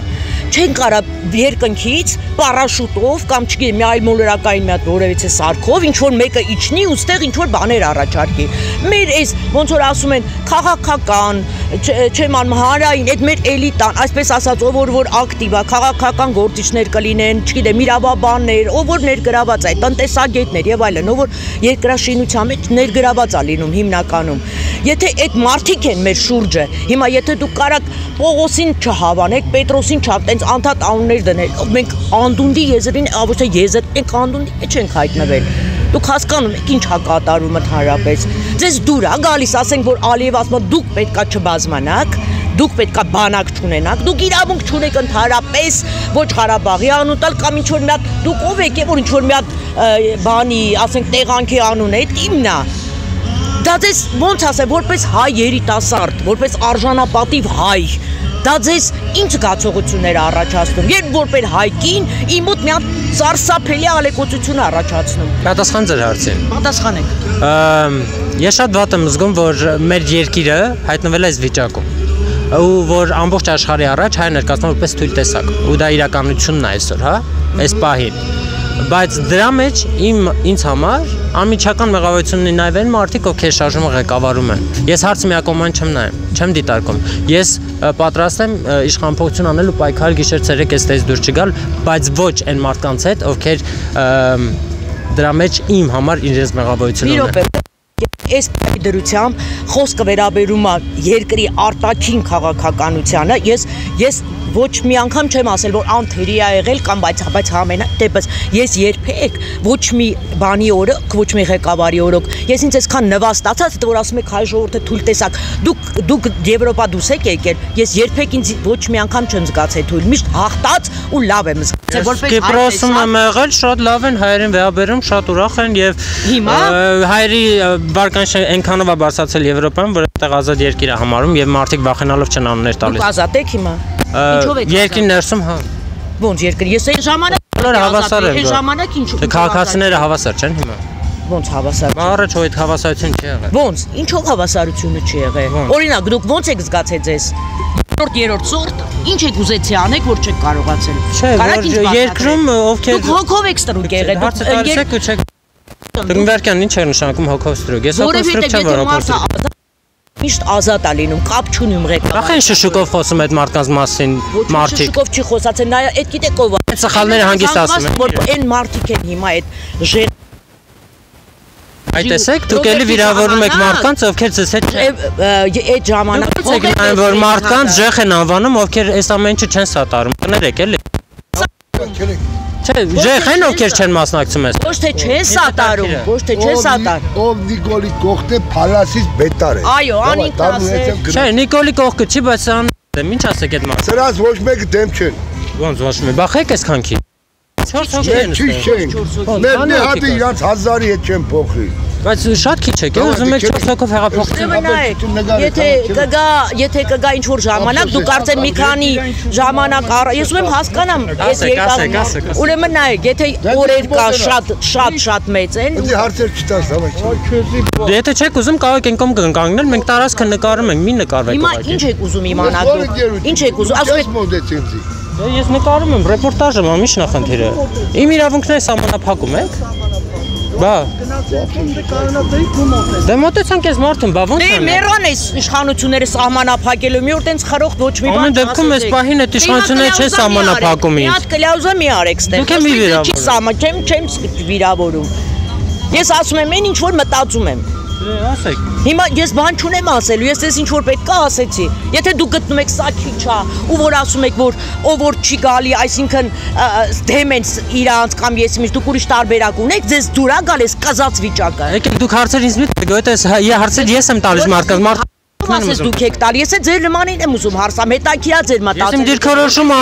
չեն կարա երկնքից պարաշուտով կամ չգիտեմ մի այլ մոլորակային մի հատ որևիցե սարքով ինչ որ մեկը իջնի ու ստեղ ինչ որ բաներ առաջարկի։ Մեր այս ոնց որ ասում են քաղաքական, չեմ անում հանրային, այդ մեր էլիտան, այսպես ասած, ով որ որ ակտիվ է, քաղաքական գործիչներ կլինեն, չգիտեմ, իրավաբաններ, ով որ ներգրաված է, տնտեսագետներ եւ այլն, ով որ երկրաշինության մեջ ներգրաված է լինում հիմնականում։ Եթե այդ մարդիկ են մեր շուրջը, հիմա եթե դուք կարաք Պողոսին չհավանեք, Պետրոսին չհավ, տենց անդադ անուններ դնել, մենք անդունդի եզրին, ոչ թե եզր, ենք անդունդի մեջ ենք հայտնվել։ Դուք հասկանում եք ինչ հա կատարում ընդհանրապես։ Ձեզ դուր է գալիս, ասենք որ Ալիև ասում է դուք պետքա չբազմանաք, դուք պետքա բանակ չունենաք, դուք իրավունք չունեք ընդհանրապես ոչ Ղարաբաղի անուն տալ կամ ինչ որ մի հատ դուք ով եք որ ինչ որ մի հատ բանի, ասենք տեղանքի անուն է, իմն է դա ձեզ ոնց ասեմ, որպես հայ երիտասարդ, որպես արժանապատիվ հայ, դա ձեզ ինչ զգացողություններ առաջացնում։ Երբ որպես հայկին իմ մոտ մի հատ սարսափելի ալեկոծություն առաջացնում։ Պատասխան ձեր հարցին։ Պատասխանեք։ Ես շատ վատ եմ զգում, որ մեր երկիրը հայտնվել է այս վիճակում ու որ ամբողջ աշխարհի առաջ հայ ներկայացնում որպես թույլ տեսակ ու դա իրականությունն է այսօր, հա, այս պահին բայց դրա մեջ իմ ինձ համար անմիջական մեղավորությունն նայվեն մարդիկ, ովքեր շարժումը ղեկավարում են։ Ես հարցը միակողման չեմ նայում, չեմ դիտարկում։ Ես պատրաստ եմ իշխանապողություն անել ու պայքար գիշեր ցերեկ էստեից դուրս չգալ, բայց ոչ այն մարդկանց հետ, ովքեր դրա մեջ իմ համար իրենց մեղավորություն ունեն այս դրությամբ խոսքը վերաբերում է երկրի արտաքին քաղաքականությանը ես ես ոչ մի անգամ չեմ ասել, որ անթերի է եղել կամ բայց բայց ամենա դեպս ես երբեք ոչ մի բանի օրոք, ոչ մի ղեկավարի օրոք, ես ինձ այսքան նվաստացած, որ ասում եք հայ ժողովուրդը թույլ տեսակ, դուք դուք Եվրոպա դուս եք եկել, ես երբեք ինձ ոչ մի անգամ չեմ զգացել թույլ, միշտ հաղթած ու լավ եմ զգացել, որպես Կիպրոսում եմ եղել, շատ լավ են հայերին վերաբերում, շատ ուրախ են եւ հիմա? հայերի վարկանիշը այնքանով է բարձրացել Եվրոպայում, որ այդտեղ ազատ երկիր է համարում եւ մարդիկ վախենալով չեն անուններ տալիս։ Դուք ազատ եք հիմա։ Ինչով եք Երկրի ներսում հա։ Ոնց երկրի։ Ես այն ժամանակ Բոլորը հավասար են։ Այն բա։ ժամանակ ինչ քաղաքացիները հավասար չեն հիմա։ ոնց հավասար։ Բա առաջ այդ հավասարություն չի եղել։ Ոնց, ինչով հավասարությունը չի եղել։ Օրինակ, դուք ոնց եք զգացել ձեզ։ Երրորդ երրորդ սորտ, ինչ եք ուզեցի անեք, որ չեք կարողացել։ Չէ, որ երկրում ովքեր Դուք հոգով եք ստրուկ եղել։ հարցը տալիս եք ու չեք Դրնվերքյան ինչ է նշանակում հոգով ստրուկ։ Ես հոգով ստրուկ չեմ, որ հոգով միշտ ազատ է լինում, կապ չունի ղեկավար։ Ախ այն շշուկով խոսում այդ մարդկանց մասին մարդիկ։ Շշուկով չի խոսացել, նա այդ գիտեք ով է։ Սխալները հանգիստ ասում են։ Որ այն մարդիկ են հիմա այդ ժեր Այդ տեսեք, դուք էլի վիրավորում եք մարդկանց, ովքեր ձեզ հետ այդ ժամանակ Եք նայում, որ մարդկանց ժեխ են անվանում, ովքեր այս ամեն ինչը չեն սատարում։ Կներեք էլի։ Չէ, ժեխ են ովքեր չեն մասնակցում այս։ Ոչ թե չեն սատարում, ոչ թե չեն սատար։ Ով Նիկոլի կողքն է փալասից բետար է։ Այո, անինքն ասել։ Չէ, Նիկոլի կողքը չի, բայց սան դեմ ինչ ասեք այդ մարդը։ Սրանց ոչ մեկը դեմ չեն։ Ոնց ոչ մի, բախեք այս քանքի։ 4 հոգի են։ Մենք ճիշտ չենք։ Մեր մի հատը իրանց հազարի հետ չեն փոխի։ Բայց շատ քիչ եք, ուզում եք 4 հոգով հեղափոխել։ Եթե կգա, եթե կգա ինչ որ ժամանակ, դուք կարծեն մի քանի ժամանակ առ ես ուզում եմ հասկանամ, այս երկար։ Ուրեմն նայեք, եթե օրեր կա շատ շատ շատ մեծ են, Դե հարցեր չտաս, հավաք։ Եթե չեք ուզում կարող եք անկոմ կանգնել, մենք տարածքը նկարում ենք, մի նկարվեք հիմա ինչ եք ուզում իմանալ դուք։ Ինչ եք ուզում, ասում եք մոդեց ինձ։ Դե Ես նկարում եմ, ռեպորտաժ եմ, ամիշ նախնդիրը։ Իմ իրավունքները սահմանափակում եք։ Բա։ Դե մոտեցանք ես մարդուն, բա ո՞նց Դե եմ։ մեռան էս իշխանությունները սահմանափակելու մի օր տենց խրոխտ ոչ մի Ամեն դեպքում այս պահին այդ իշխանությունները չեն սահմանափակում Մի ինձ։ հատ կլյաուզա մի արեք ստեղ։ Դուք եմ մի վիրավորում։ Չի սահման, չեմ չեմ վիրավորում։ Ես ասում եմ, այն ինչ որ մտածում եմ։ Ասեք։ Հիմա ես բան չունեմ ասելու, ես ես ինչ որ պետք է ասեցի։ Եթե դուք գտնում եք սա քիչ է, ու որ ասում եք որ ով որ չի գալի, այսինքն դեմ են իրանց կամ ես միշտ դուք ուրիշ տարբերակ ունեք, ձեզ դուր է գալիս կզած վիճակը։ Եկեք դուք հարցեր ինձ մի տվեք, այդ ես հարցեր ես եմ տալիս մարդկանց, մարդ ասես դուք եք տալի, ես է ձեր նմանին եմ ուզում հարցամ, հետաքրքիր է ձեր Ես իմ մտածել։ դիրքորոշումը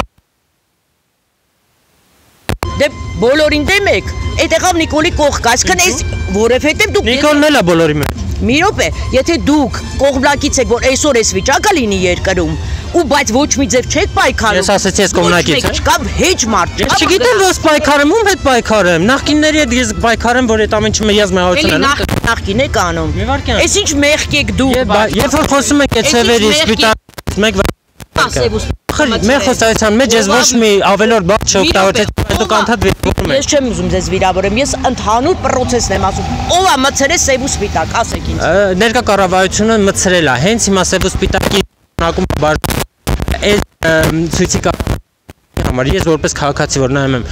Դե բոլորին դեմ եք։ Այդ եղավ Նիկոլի կողքը, այսինքն այս որովհետև դուք Նիկոլն էլ է բոլորի մեջ։ Մի րոպե, եթե դուք կողմնակից եք, որ այսօր այս վիճակը լինի երկրում, ու բայց ոչ մի ձև չեք պայքարում։ Ես ասեցի ես կողմնակից եմ։ Չկա հեչ մարդ։ Ես չգիտեմ ոնց պայքարեմ, ում հետ պայքարեմ։ Նախկինների հետ ես պայքարեմ, որ այդ ամեն ինչը ես Էլի մեղացնեմ։ նախ նախքին եք անում։ Այս ինչ մեղք եք դուք։ Երբ որ խոսում եք այդ սևերի սպիտակ մեկ Խր մեր խոսակցության մեջ ես ոչ մի ավելորդ բառ չօգտագործեցի, դուք անդադ վիրավորում եք։ Ես չեմ ուզում ձեզ վիրավորեմ, ես ընդհանուր process-ն եմ ասում։ Ո՞վ է մցրել սև ու սպիտակ, ասեք ինձ։ Ներկա կառավարությունը մցրել է, հենց հիմա սև ու սպիտակի նակում բար այս ցույցի համար ես որպես քաղաքացի որ նայում եմ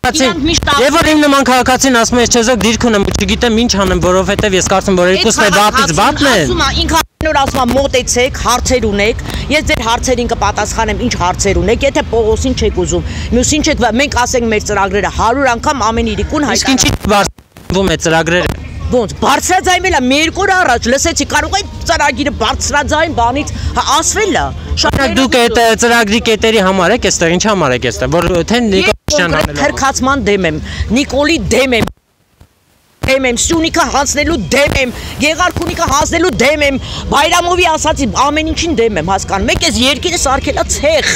Եվ որ իմ նման քաղաքացին ասում է ես չեզոք դիրք ունեմ ու չգիտեմ ինչ անեմ, որովհետև ես կարծում որ երկուսն է վատից վատն են։ Ասում է, ինքը նոր ասում է մոտեցեք, հարցեր ունեք, ես ձեր հարցերին կպատասխանեմ, ինչ հարցեր ունեք, եթե Պողոսին չեք ուզում, մյուսին չեք, մենք ասենք մեր ծրագրերը 100 անգամ ամեն իրիկուն Իսկ ինչի բարձվում է ծրագրերը։ Ոնց բարձրաձայնել է մի երկու օր առաջ լսեցի կարող է ծրագիրը բարձրաձայն բանից հա, ասվել է Շարք դուք այդ ծրագրի կետերի համար եք այստեղ, ինչ համար եք այստեղ, որ թե Նիկոլյան կոնկրետ քրքացման դեմ եմ Նիկոլի դեմ եմ դեմ եմ Սյունիքը հանձնելու դեմ եմ Գեղարքունիքը հանձնելու դեմ եմ Բայրամովի ասացի ամեն ինչին դեմ եմ հասկանում եք այս երկիրը սարքելա ցեխ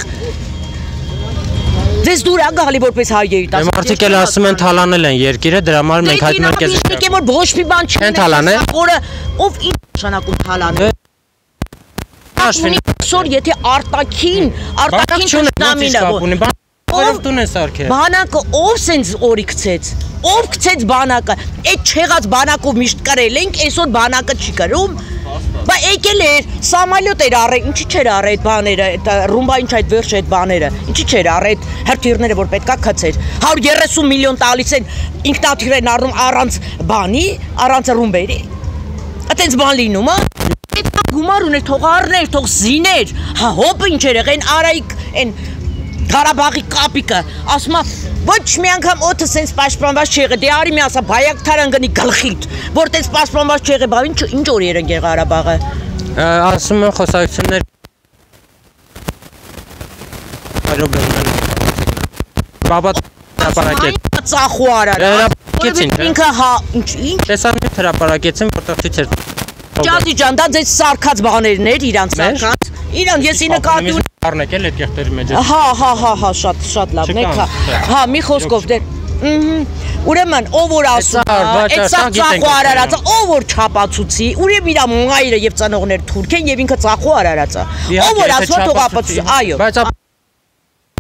Ձեզ դուր է գալի որպես հայ երիտասարդ։ Մարդիկ էլ ասում են թալանել են երկիրը, դրա համար մենք հայտնում ենք այս Դե որ ոչ մի բան չունի։ Չեն թալանել։ Որը ով ինչ նշանակում թալանել։ Հաշվին Այսօր եթե արտակին, արտակին ճշտամինը Ով տուն է սարքել։ Բանակը ով սենց օրի գցեց։ Ով գցեց բանակը։ Այդ չեղած բանակով միշտ կրել ենք, այսօր բանակը չի կրում։ Բա եկել էր, սամալյոտ էր առել, ինչի չէր առել այդ բաները, այդ ռումբա ինչ այդ վերջ այդ բաները։ Ինչի չէր առել այդ հրթիռները, որ պետքա քցեր։ 130 միլիոն տալիս են ինքնաթիռ են առնում առանց բանի, առանց ռումբերի։ Այդպես բան լինում է։ է գումար ուներ, թող առներ, թող զիներ։ Հա հոպ ինչ էր եղել, արայիկ այն Ղարաբաղի կապիկը, ասում է ոչ մի անգամ օդը սենց պաշտպանված չեղե, դե արի մի ասա բայակթարան գնի գլխիդ, որ տես պաշտպանված չեղե, բա ինչ ինչ օր երեն գեր Ղարաբաղը։ Ասում են խոսակցություններ Բաբա հրապարակեց։ Ծախու արար։ Հրապարակեցին։ Ինքը հա, ինչ ինչ։ Տեսանիք հրապարակեցին, որտեղ ցույց էր։ Ջազի ջան, դա ձեզ սարկած բաներն էր, իրանց սարկած։ Իրան եսի նկատի ունեմ Առնեք էլ այդ կեղտերի մեջ։ Հա, հա, հա, հա, շատ շատ լավն է, Չկա, հա։ Հա, մի խոսքով դեր Ուրեմն ով որ ասում է, այդ գիտենք ծախու արարածը, ով որ չապացուցի, ուրեմն իր մունայրը եւ ծանողներ թուրք են եւ ինքը ծախու արարածը։ Ով որ ասում է թող ապացուցի, այո։ Բայց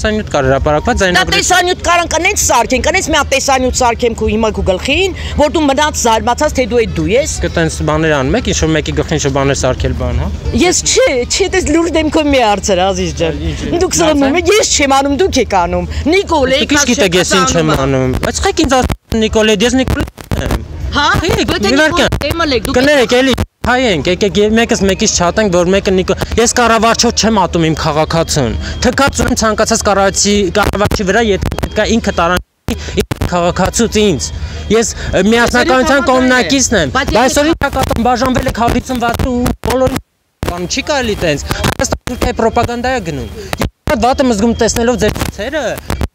տեսանյութ կար հրապարակված Դա ձայնագրություն։ տեսանյութ կարան կանենց սարքեն, կանենց մի հատ տեսանյութ սարքեմ քո հիմա քո գլխին, որ դու մնաց զարմացած թե դու այդ դու ես։ Կտենց բաներ անում եք, ինչ որ մեկի գլխին շո բաներ սարքել բան, հա։ Ես չի, չի դες լուրջ դեմքով մի հարցեր ազիզ ջան։ Դուք սրանում եք, ես չեմ անում, դուք եք անում։ Նիկոլ եք, Դուք գիտեք ես ինչ եմ անում։ Բայց խեք ինձ Նիկոլե, ես Նիկոլե եմ։ Հա, Եթե Նիկոլ դեմը եք, դուք Կներեք էլի հայենք, եկեք եւ մեկս մեկից չհատենք, որ մեկը Նիկո ես կառավարչով չեմ ատում իմ քաղաքացուն։ Թքած ունեմ ցանկացած կառավարչի կառավարչի վրա, եթե պետքա ինքը տարան իմ քաղաքացուց ինձ։ Ես միասնականության կողմնակիցն եմ, բայց այսօր ինքնակատում բաժանվել է 56 ու բոլորին բան չի կարելի տենց։ Հայաստան Թուրքիայի ռոպագանդա է գնում։ Ես վատ եմ զգում տեսնելով ձեր ցերը,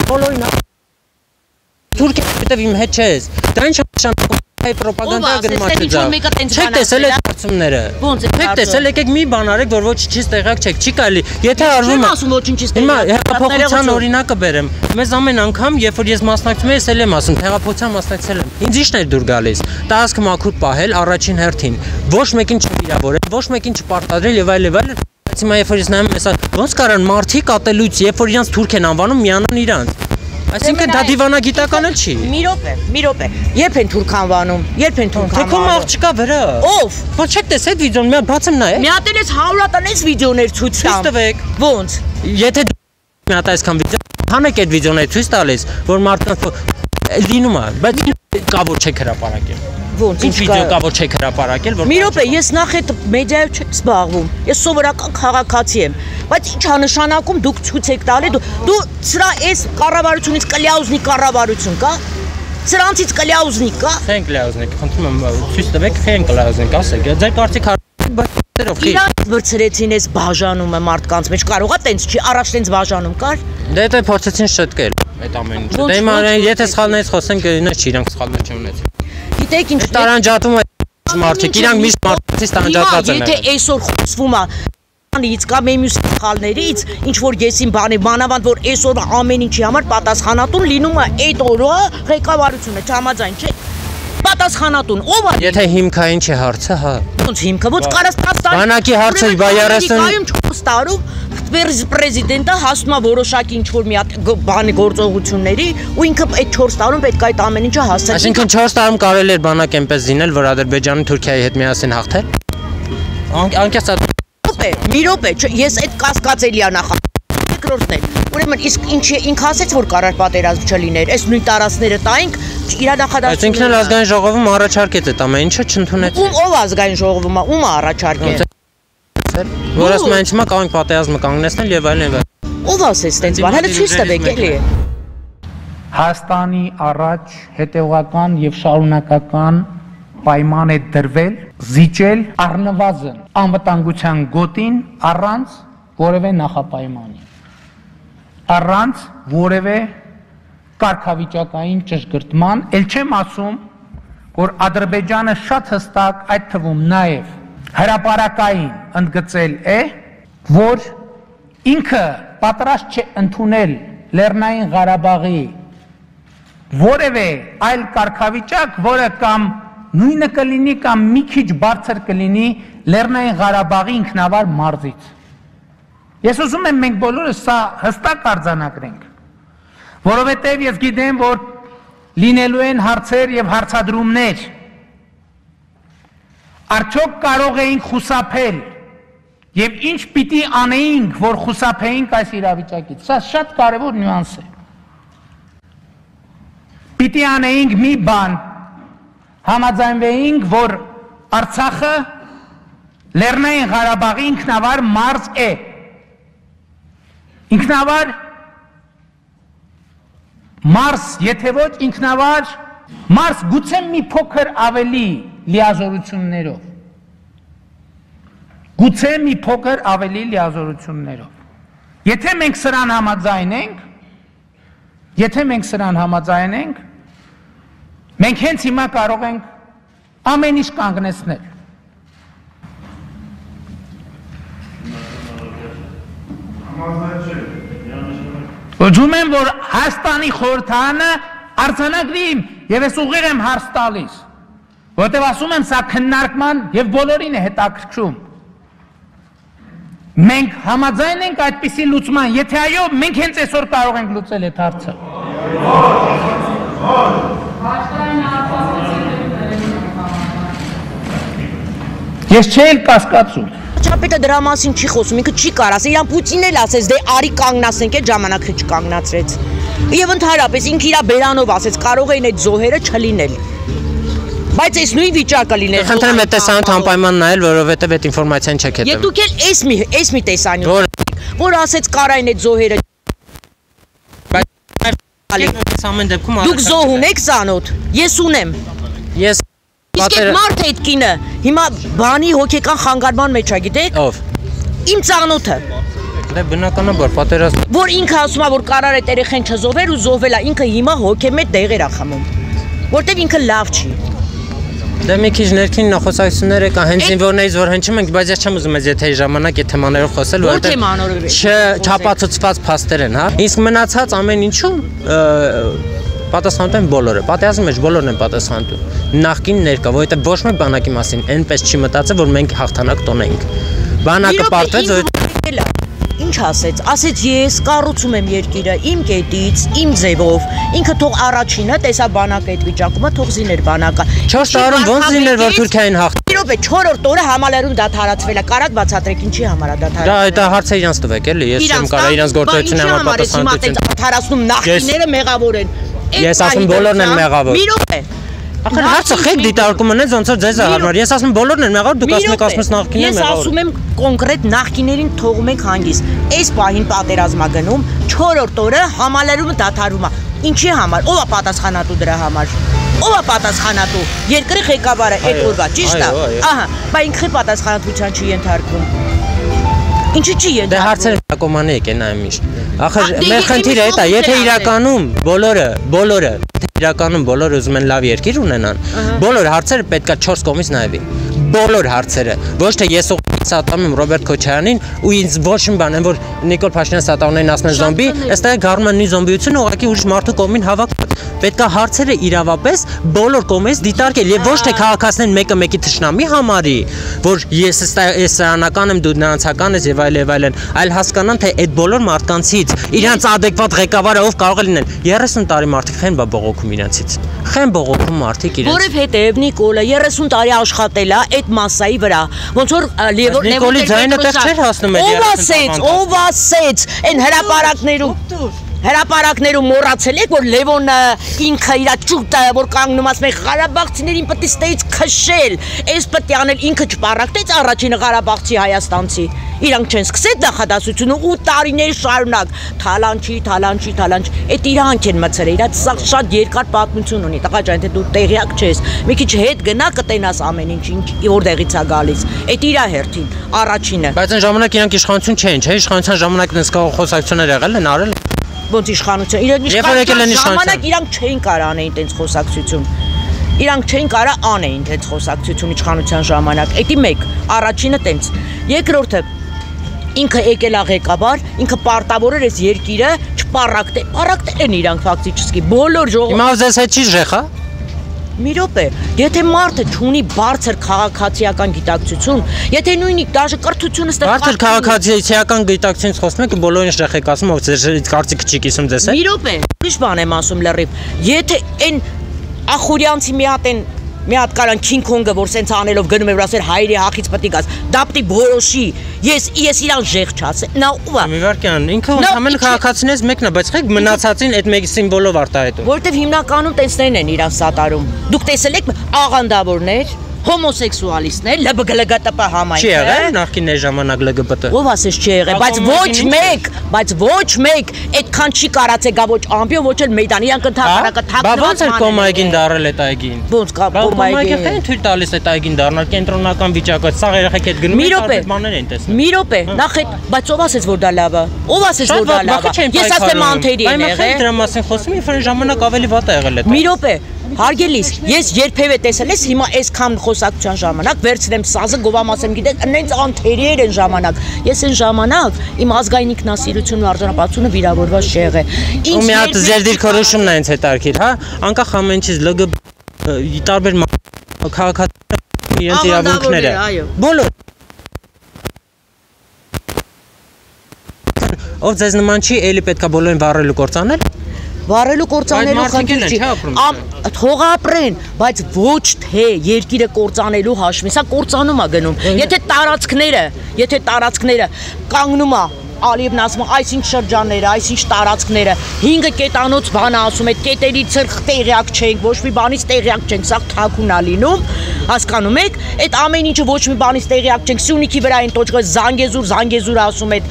բոլորին Թուրքիա հետև իմ հետ չես։ Դա ինչ նշանակում է ռոպագանդա ասես, աչքա։ ինչ-որ մեկը տենց Չեք բան տեսել այդ հարցումները։ Ոնց է Չեք տեսել, եկեք մի բան արեք, որ ոչ չից տեղակ չեք։ Չի կարելի։ Եթե արվում չեմ է ասում ոչինչից Հիմա տեղյակ, հեղափոխության օրինակը բերեմ։ Մեզ ամեն անգամ, երբ որ ես մասնակցում եմ, ես էլ եմ ասում, հեղափոխության մասնակցել եմ։ Ինձ ի՞նչն էր դուր գալիս։ Տասկ մաքուր պահել առաջին հերթին։ Ոչ մեկին չվիրավորել, ոչ մեկին չպարտադրել եւ այլ եւ այլ։ Բայց հիմա երբ որ ես նայում եմ, հեսա ոնց կարան մարդիկ ատելույց, երբ որ իրանց թուրք են անվանում, միանան իրանց։ Այսինքն դա դիվանագիտական էլ չի։ Մի րոպե, մի րոպե։ Երբ են թուրք անվանում։ Երբ են թուրք Թե քո անվանում։ աղջկա վրա։ Ով։ Ոչ չեք տեսել այդ վիդեոն, մի հատ բացեմ նայ։ Մի հատ էլ էս 100 տնես վիդեոներ ցույց Ցույց տամ։ տվեք։ Ոնց։ Եթե մի հատ այսքան վիդեո հանեք այդ վիդեոները ցույց տալիս, որ մարդկանց լինում է, բայց կա որ չեք հրապարակել։ Ոնց Ինչ վիդեո կա որ չեք հրապարակել, որ Մի րոպե, ես նախ այդ մեդիայով չեմ զբաղվում։ Ես սովորական քաղաքացի եմ, բայց ի՞նչ է նշանակում դուք ցույց եք տալի դու դու սրա այս կառավարությունից կլյաուզնի կառավարություն կա։ Սրանցից կլյաուզնի կա։ Խենք լազնիկ, խնդրում եմ ցույց տվեք խենք լազնիկ, ասեք, ձեր կարծիք հարցերով խի։ Իրանց վրցրեցին այս բաժանումը մարդկանց մեջ կարողա տենց չի առաջ տենց բաժանում կար։ Դե դա փորձեցին շտկել այդ ամեն ինչը։ Դե հիմա եթե սխալներից խոսենք, չի իրանք սխալներ չունեցին։ Գիտեք ինչ Տարանջատում է մարդիկ, իրանք միշտ մարդից տարանջատված են։ Եթե այսօր խոսվում է ից կամ մեմյուս սխալներից, ինչ որ եսին բանի, բանավանդ որ այսօր ամեն ինչի համար պատասխանատուն լինում է այդ օրվա ղեկավարությունը, չհամաձայն չէ։ Պատասխանատուն ով է։ Եթե հիմքային չի հարցը, հա։ Ոնց հիմքը ոչ կարաս 10 տարի։ Բանակի հարցը բա 30 Ամերիկայում 4 տարում պերզ- պրեզիդենտը հասնում է որոշակի ինչ որ մի հատ բանի գործողությունների ու ինքը այդ 4 տարում պետք է այդ ամեն ինչը հասցնել։ Այսինքն 4 տարում կարելի էր բանակ այնպես զինել, որ Ադրբեջանը Թուրքիայի հետ միասին հաղթեր։ Ան- Անկեղծ րոպե, մի րոպե, չէ, ես այդ կասկածելի է նախ երկրորդն էլ։ Ուրեմն իսկ ինչի ինքը ասեց որ կարար պատերազմ չլիներ, այս նույն տարածքները տայինք իր Բայց ինքն էլ նախադասությունը։ ազգային ժողովում առաջարկեց այդ ամեն ինչը չընդունեց։ Ում ով ազգային ժողովում է, ում է առաջարկել։ Որ ասում են հիմա կարող ենք պատերազմը կանգնեցնել եւ այլն եւ այլն։ Ով ասեց տենց բան, հələ ցույց տվեք էլի։ Հայաստանի առաջ հետևական եւ շարունակական պայման է դրվել զիջել առնվազն անվտանգության գոտին առանց որևէ նախապայմանի առանց որևէ կարգավիճակային ճշգրտման ել չեմ ասում որ ադրբեջանը շատ հստակ այդ թվում նաև հրաապարակային ընդգծել է որ ինքը պատրաստ չէ ընդունել Լեռնային Ղարաբաղի որևէ այլ կարգավիճակ, որը կամ նույնը կլինի կամ մի քիչ բարձր կլինի Լեռնային Ղարաբաղի ինքնավար մարզից։ Ես ուզում եմ մենք բոլորս սա հստակ արձանագրենք, որովհետև ես գիտեմ, որ լինելու են հարցեր եւ հարցադրումներ։ Արդյոք կարող էինք խուսափել եւ ինչ պիտի անեինք, որ խուսափեինք այս իրավիճակից։ Սա շատ կարևոր նյուանս է։ Պիտի անեինք մի բան, համաձայնվեինք, որ Արցախը Լեռնային Ղարաբաղի ինքնավար մարզ է։ Ինքնավար մարզ, եթե ոչ ինքնավար մարզ գուցե մի փոքր ավելի լիազորություններով։ Գուցե մի փոքր ավելի լիազորություններով։ Եթե մենք սրան համաձայնենք, եթե մենք սրան համաձայնենք, մենք հենց հիմա կարող ենք ամեն ինչ կանգնեցնել։ Ուզում եմ, որ Հայաստանի խորհրդանը արձանագրի իմ եւ ես ուղիղ եմ հարց տալիս։ Որտեւ ասում եմ, սա քննարկման եւ բոլորին է հետաքրքրում։ Մենք համաձայն ենք այդպիսի լուծման, եթե այո, մենք հենց այսօր կարող ենք լուծել այդ հարցը։ Ես չէի կասկածում։ Չապետը դրա մասին չի խոսում, ինքը չի կարաս, իրան Պուտինն էլ ասեց, դե արի կանգնացնենք, այդ ժամանակը չկանգնացրեց։ Եվ ընդհանրապես ինքը իր բերանով ասեց, կարող էին այդ զոհերը չլինել։ Բայց այս նույն վիճակը լիներ։ Խնդրեմ այդ տեսանյութ անպայման նայել, որովհետև այդ ինֆորմացիան չեք հետևում։ Եվ դուք էլ այս մի այս մի տեսանյութ, որ ասեց կարային այդ զոհերը Բայց ամեն դեպքում Դուք զոհ ունեք ցանոթ։ Ես ունեմ։ Իսկ այդ մարդը այդ կինը հիմա բանի հոգեկան խանգարման մեջ է, գիտեք։ Ով։ Իմ ցանոթը։ Դե բնականաբար պատերազմ Որ ինքը ասում է որ կարար այդ երեխեն չզոհեր ու զոհվել է, ինքը հիմա հոգեմետ դեղեր է խմում։ Որտեվ ինքը լավ չի։ Դե մի քիչ ներքին նախոսակցությունները կա, հենց զինվորներից որ հնչում ենք, բայց ես չեմ ուզում այս եթե ժամանակ այդ թեմաներով խոսել, Որ թեմաներով է։ չհապացուցված փաստեր են, հա։ Իսկ մնացած ամեն ինչում պատասխանատու են բոլորը։ Պատերազմի մեջ բոլորն են պատասխանատու։ Նախքին ներկա, որովհետև ոչ մեկ բանակի մասին այնպես չի մտածել, որ մենք հաղթանակ տոնենք։ Բանակը պարտվեց, որ Ինչ ասեց։ Ասեց ես կառուցում եմ երկիրը իմ կետից, իմ ձևով։ Ինքը թող առաջինը տեսա բանակը այդ վիճակումը, թող զիներ բանակը։ 4 տարում ոնց զիներ որ Թուրքիային հաղթ։ Իրոք է 4-րդ օրը համալերում դադարացվել է։ Կարակ բացատրեք ինչի համար է դադարացվել։ Դա այդ հարցը իրանց տվեք էլի, ես չեմ կարող իրանց գործողությունը համար պատասխանատվություն։ Դադարացնում նախինները մեղավոր են։ Ես ասում բոլորն են մեղավոր։ Մի րոպե։ Ախր հարցը խեք դիտարկում ունեն ոնց որ ձեզ է հարմար։ Ես ասում բոլորն են մեղավոր, դուք ասում եք ասում ես նախկինն է Ես մեղավոր։ ասում եմ կոնկրետ նախկիներին թողում եք հանգիստ։ Այս պահին պատերազմա գնում 4-րդ օրը համալերումը դադարում է։ Ինչի համար։ Ո՞վ է պատասխանատու դրա համար։ Ո՞վ է պատասխանատու։ Երկրի ղեկավարը այդ օրվա, ճիշտ է։ Ահա, բայց ինքը պատասխանատվության չի ենթարկվում։ Ինչի չի Դե ենթարկվում։ հարցերը հակոմանի եկեն այ միշտ։ Ախր դե մեր խնդիրը միշտ այդ է, եթե ո՞ւմ իրականում բոլորը, բոլորը, եթե իրականում բոլորը ուզում են լավ երկիր ունենան, բոլոր հարցերը պետքա 4 կողմից նայվի։ Բոլոր հարցերը, ոչ թե ես ուղղակի սատանում եմ Ռոբերտ Քոչարյանին ու ինձ ոչ մի բան եմ որ Նիկոլ Փաշինյան սատանային ասնեն զոմբի, ըստեղ գարում են նույն զոմբիությունը ուղղակի ուրիշ մարդու կողմին հավաքված։ Պետքա հարցերը իրավապես բոլոր կողմից դիտարկել եւ ոչ թե քաղաքացիներն մեկը մեկի թշնամի համարի, որ ես ես սրանական եմ, դու նրանցական ես եւ այլ եւ այլն, այլ հասկանան թե այդ բոլոր մարդկանցից իրանց adekvat ղեկավարը ով կարող է լինել 30 տարի մարդիկ խեն բա բողոքում իրանցից։ Խեն բողոքում մարդիկ իրանց։ Որովհետև Նիկոլը 30 տարի աշխատել է այդ մասայի վրա։ Ոնց որ Լևոն Նիկոլի ձայնը տեղ չէր հասնում այդ Ով 30 ասեց, ով ասեց, այն հրաապարակներում Հրապարակներում մոռացել եք որ Լևոնը ինքը իր ճուտը որ կանգնում ասում է Ղարաբաղցիներին պետք է ստեից քշել, այս պետք է անել ինքը չպարակտեց առաջինը Ղարաբաղցի Հայաստանցի։ Իրանք չեն սկսել նախադասությունը ու տարիներ շարունակ թալանչի, թալանչի, թալանչ։ Այդ իրանք են մցրել, իրանք սա շատ երկար պատմություն ունի։ Տղա ջան, թե դու տեղյակ չես, մի քիչ հետ գնա կտենաս ամեն ինչ, ինչ որտեղից է գալիս։ Այդ իրա հերթին, առաջինը։ Բայց այն ժամանակ իրանք իշխանություն չէին, չէ՞, իշխանության ժամանակ դες խոսակցություններ եղել են, արել ոնց իշխանություն։ Իրենք իշխանության ժամանակ իրանք չէին կարող անեին այդպես խոսակցություն իրանք չէին կարա անեին տենց խոսակցություն իշխանության ժամանակ։ Էդի մեկ, առաջինը տենց։ Երկրորդը ինքը եկել է ղեկավար, ինքը պարտավոր էր այս երկիրը չպարակտե։ Պարակտել են իրանք ֆակտիչիսկի բոլոր ժողովուրդը։ Հիմա ես հետ չի ժեխա։ Մի րոպե, եթե մարդը ունի բարձր քաղաքացիական գիտակցություն, եթե նույնիսկ դաժե կրթությունը ստեղ Բարձր քաղաքացիական գիտակցությունից խոսում եք բոլորին շեխ եք ասում, ով ձեր կարծիքը չի կիսում ձեզ Մի րոպե, ուրիշ բան եմ ասում լրիվ։ Եթե այն ախուրյանցի մի հատ են մի հատ կարան King Kong-ը, որ սենց անելով գնում է որ ասեր հայրի հախից է գաս, դա պետք է որոշի։ Ես ես իրան ժեղ չասեմ։ Նա ո՞վ է։ Միվարկյան, ինքը ամենը քաղաքացիներից մեկն է, բայց խեք մնացածին այդ մեկ սիմվոլով արտահայտում։ Որտեվ հիմնականում տեսներն են իրան սատարում։ Դուք տեսել եք աղանդավորներ, հոմոսեքսուալիստներ, ԼԲԳԼԳՏՊ համայնքը։ Չի եղել նախկիններ ժամանակ ԼԳԲՏ։ Ով ասես չի եղել, բայց ոչ մեկ, բայց ոչ մեկ այդքան չի կարացե գա ոչ ամբիոն, ոչ էլ մեյդան, իրանք ընդհանրակը Բա ոնց է կոմայգին դարել այդ այգին։ Ոնց կա Կոմայգը կոմայգին։ խեն թույլ տալիս այդ այգին դառնալ կենտրոնական վիճակը, սա երեխեք այդ գնում Մի րոպե։ բաներ են տեսնում։ Մի րոպե, նախ այդ, բայց ով ասեց որ դա լավ է։ Ով ասեց որ դա լավ է։ Ես ասեմ անթերի են Բայց եղել։ դրա մասին խոսում, երբ որ ժամանակ ավելի վատ է եղել այդ։ Մի րոպե, Հարգելիս, ես երբևէ տեսել ես հիմա այսքան խոսակցության ժամանակ վերցնեմ սազը գովամասեմ, գիտեք, նենց անթերիեր են ժամանակ։ Ես այն ժամանակ իմ ազգային ինքնասիրությունն ու արժանապատվությունը վիրավորված չի եղել։ Ու մի հատ ձեր դիրքորոշումն է ինձ հետարքիր, հա? Անկախ ամեն ինչից ԼԳ տարբեր քաղաքացիներ իրենց իրավունքները։ Բոլոր Ով ձեզ նման չի, ելի պետքա բոլորին վառելու կործանել։ Վառելու կործանելու խնդիր չի։ Թող ապրեն, բայց ոչ թե երկիրը կործանելու հաշվին։ Սա կործանում է գնում։ Եթե տարածքները, եթե տարածքները կանգնում է Ալիևն ասում է, այսինչ շրջանները, այսինչ տարածքները, 5 կետանոց բանը ասում է, կետերի ցրխ տեղյակ չենք, ոչ մի բանից տեղյակ չենք, սա թակուն է լինում, հասկանում եք, այդ ամեն ինչը ոչ մի բանից տեղյակ չենք, Սյունիքի վրա այն տոճկը Զանգեզուր, Զանգեզուր ասում է,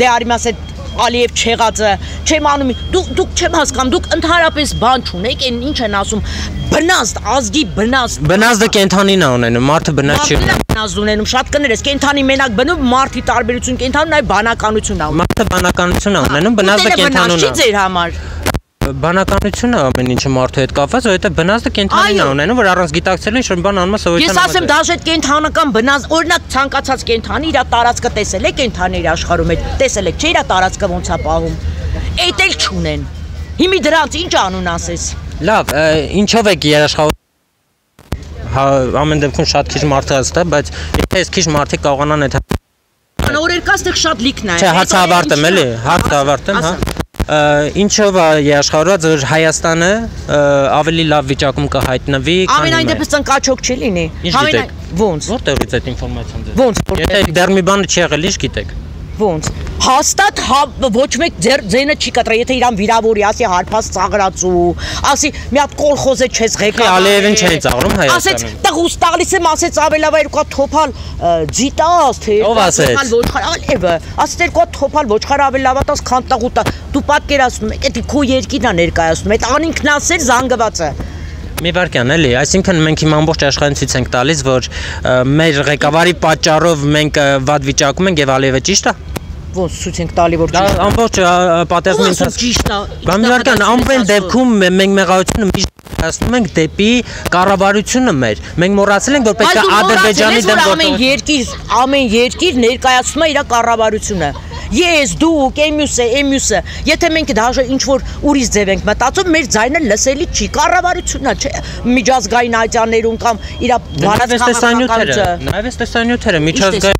դե արիմաս այդ Ալիև չեղածը, չեմ անում, դուք դուք չեմ հասկանում, դուք ընդհանրապես բան չունեք, այն ինչ են ասում, բնազդ, ազգի բնազդ։ Բնազդը կենթանին է ունենում, մարդը բնազ չի ունենում։ Բնազդ ունենում, շատ կներես, կենթանի մենակ բնում, մարդի տարբերություն կենթանում, այ բանականություն է։ Մարդը բանականություն է ունենում, բնազդը կենթանուն է։ Չի ձեր համար բանականությունը ամեն ինչը մարդու հետ կապված, որովհետեւ բնազդը կենթանին է ունենում, որ առանց գիտակցելու ինչ-որ բան անում է սովետյան Ես ասեմ դաժե կենթանական բնազ, օրինակ ցանկացած կենթանի իր տարածքը տեսել եք կենթաների աշխարհում այդ տեսել եք, չէ՞ իր տարածքը ոնց է պահում։ Էդ էլ չունեն։ Հիմի դրանց ինչ անուն ասես։ Լավ, ինչով եք երաշխավոր հա ամեն դեպքում շատ քիչ մարդ է ստա, բայց եթե այս քիչ մարդիկ կարողանան այդ Նորեր կա այդտեղ շատ լիքն է։ Չէ, հարցը ավարտեմ էլի, հարցը ավարտեմ, հա ինչով է աշխարհած որ Հայաստանը ավելի լավ վիճակում կհայտնվի Ամեն այն դեպս ծնկաչոք չի լինի Ամեն ոնց Որտեղից այդ ինֆորմացիան ձեզ Ոնց Եթե դեռ մի բան չի եղել, ի՞նչ գիտեք ոնց հաստատ հա, ոչ մեկ ձեր ձենը չի կտրի եթե իրան վիրավորի ասի հարփած ծաղրացու ասի մի հատ կոլխոզը չես ղեկավար Ալիևին չէին ծաղրում Հայաստանում ասեց տղուս տալիս եմ ասեց ավելավա երկու թոփալ ձիտաս թե ով ասեց ոչխար Ալիևը ասեց երկու թոփալ ոչխար ավելավա տաս քան տղուտա դու պատկերացնում ես դա քո երկիրն է ներկայացնում այդ անինքն ասել զանգվածը Մի վարքյան էլի, այսինքն մենք հիմա ամբողջ աշխարհին ցույց ենք տալիս, որ մեր ղեկավարի պատճառով մենք վատ վիճակում ենք եւ Ալիևը ճիշտ է ոնց ցույց ենք տալի որ է։ Ամբողջ պատերազմի է։ Բամբարական ամեն դեպքում մենք մեղայությունը միշտ հասնում ենք դեպի կառավարությունը մեր։ Մենք մոռացել ենք որ պետք է Ադրբեջանի դեմ գործ ամեն երկիր, ամեն երկիր ներկայացնում է իր կառավարությունը ես, դուք, էմյուսը, էմյուսը, եթե մենք դաժե ինչ որ ուրիշ ձև ենք մտածում, մեր ձայնը լսելի չի, կառավարությունն է, չէ, միջազգային ատյաններում կամ իր վարած քաղաքականությունը։ Նաև էս տեսանյութերը միջազգային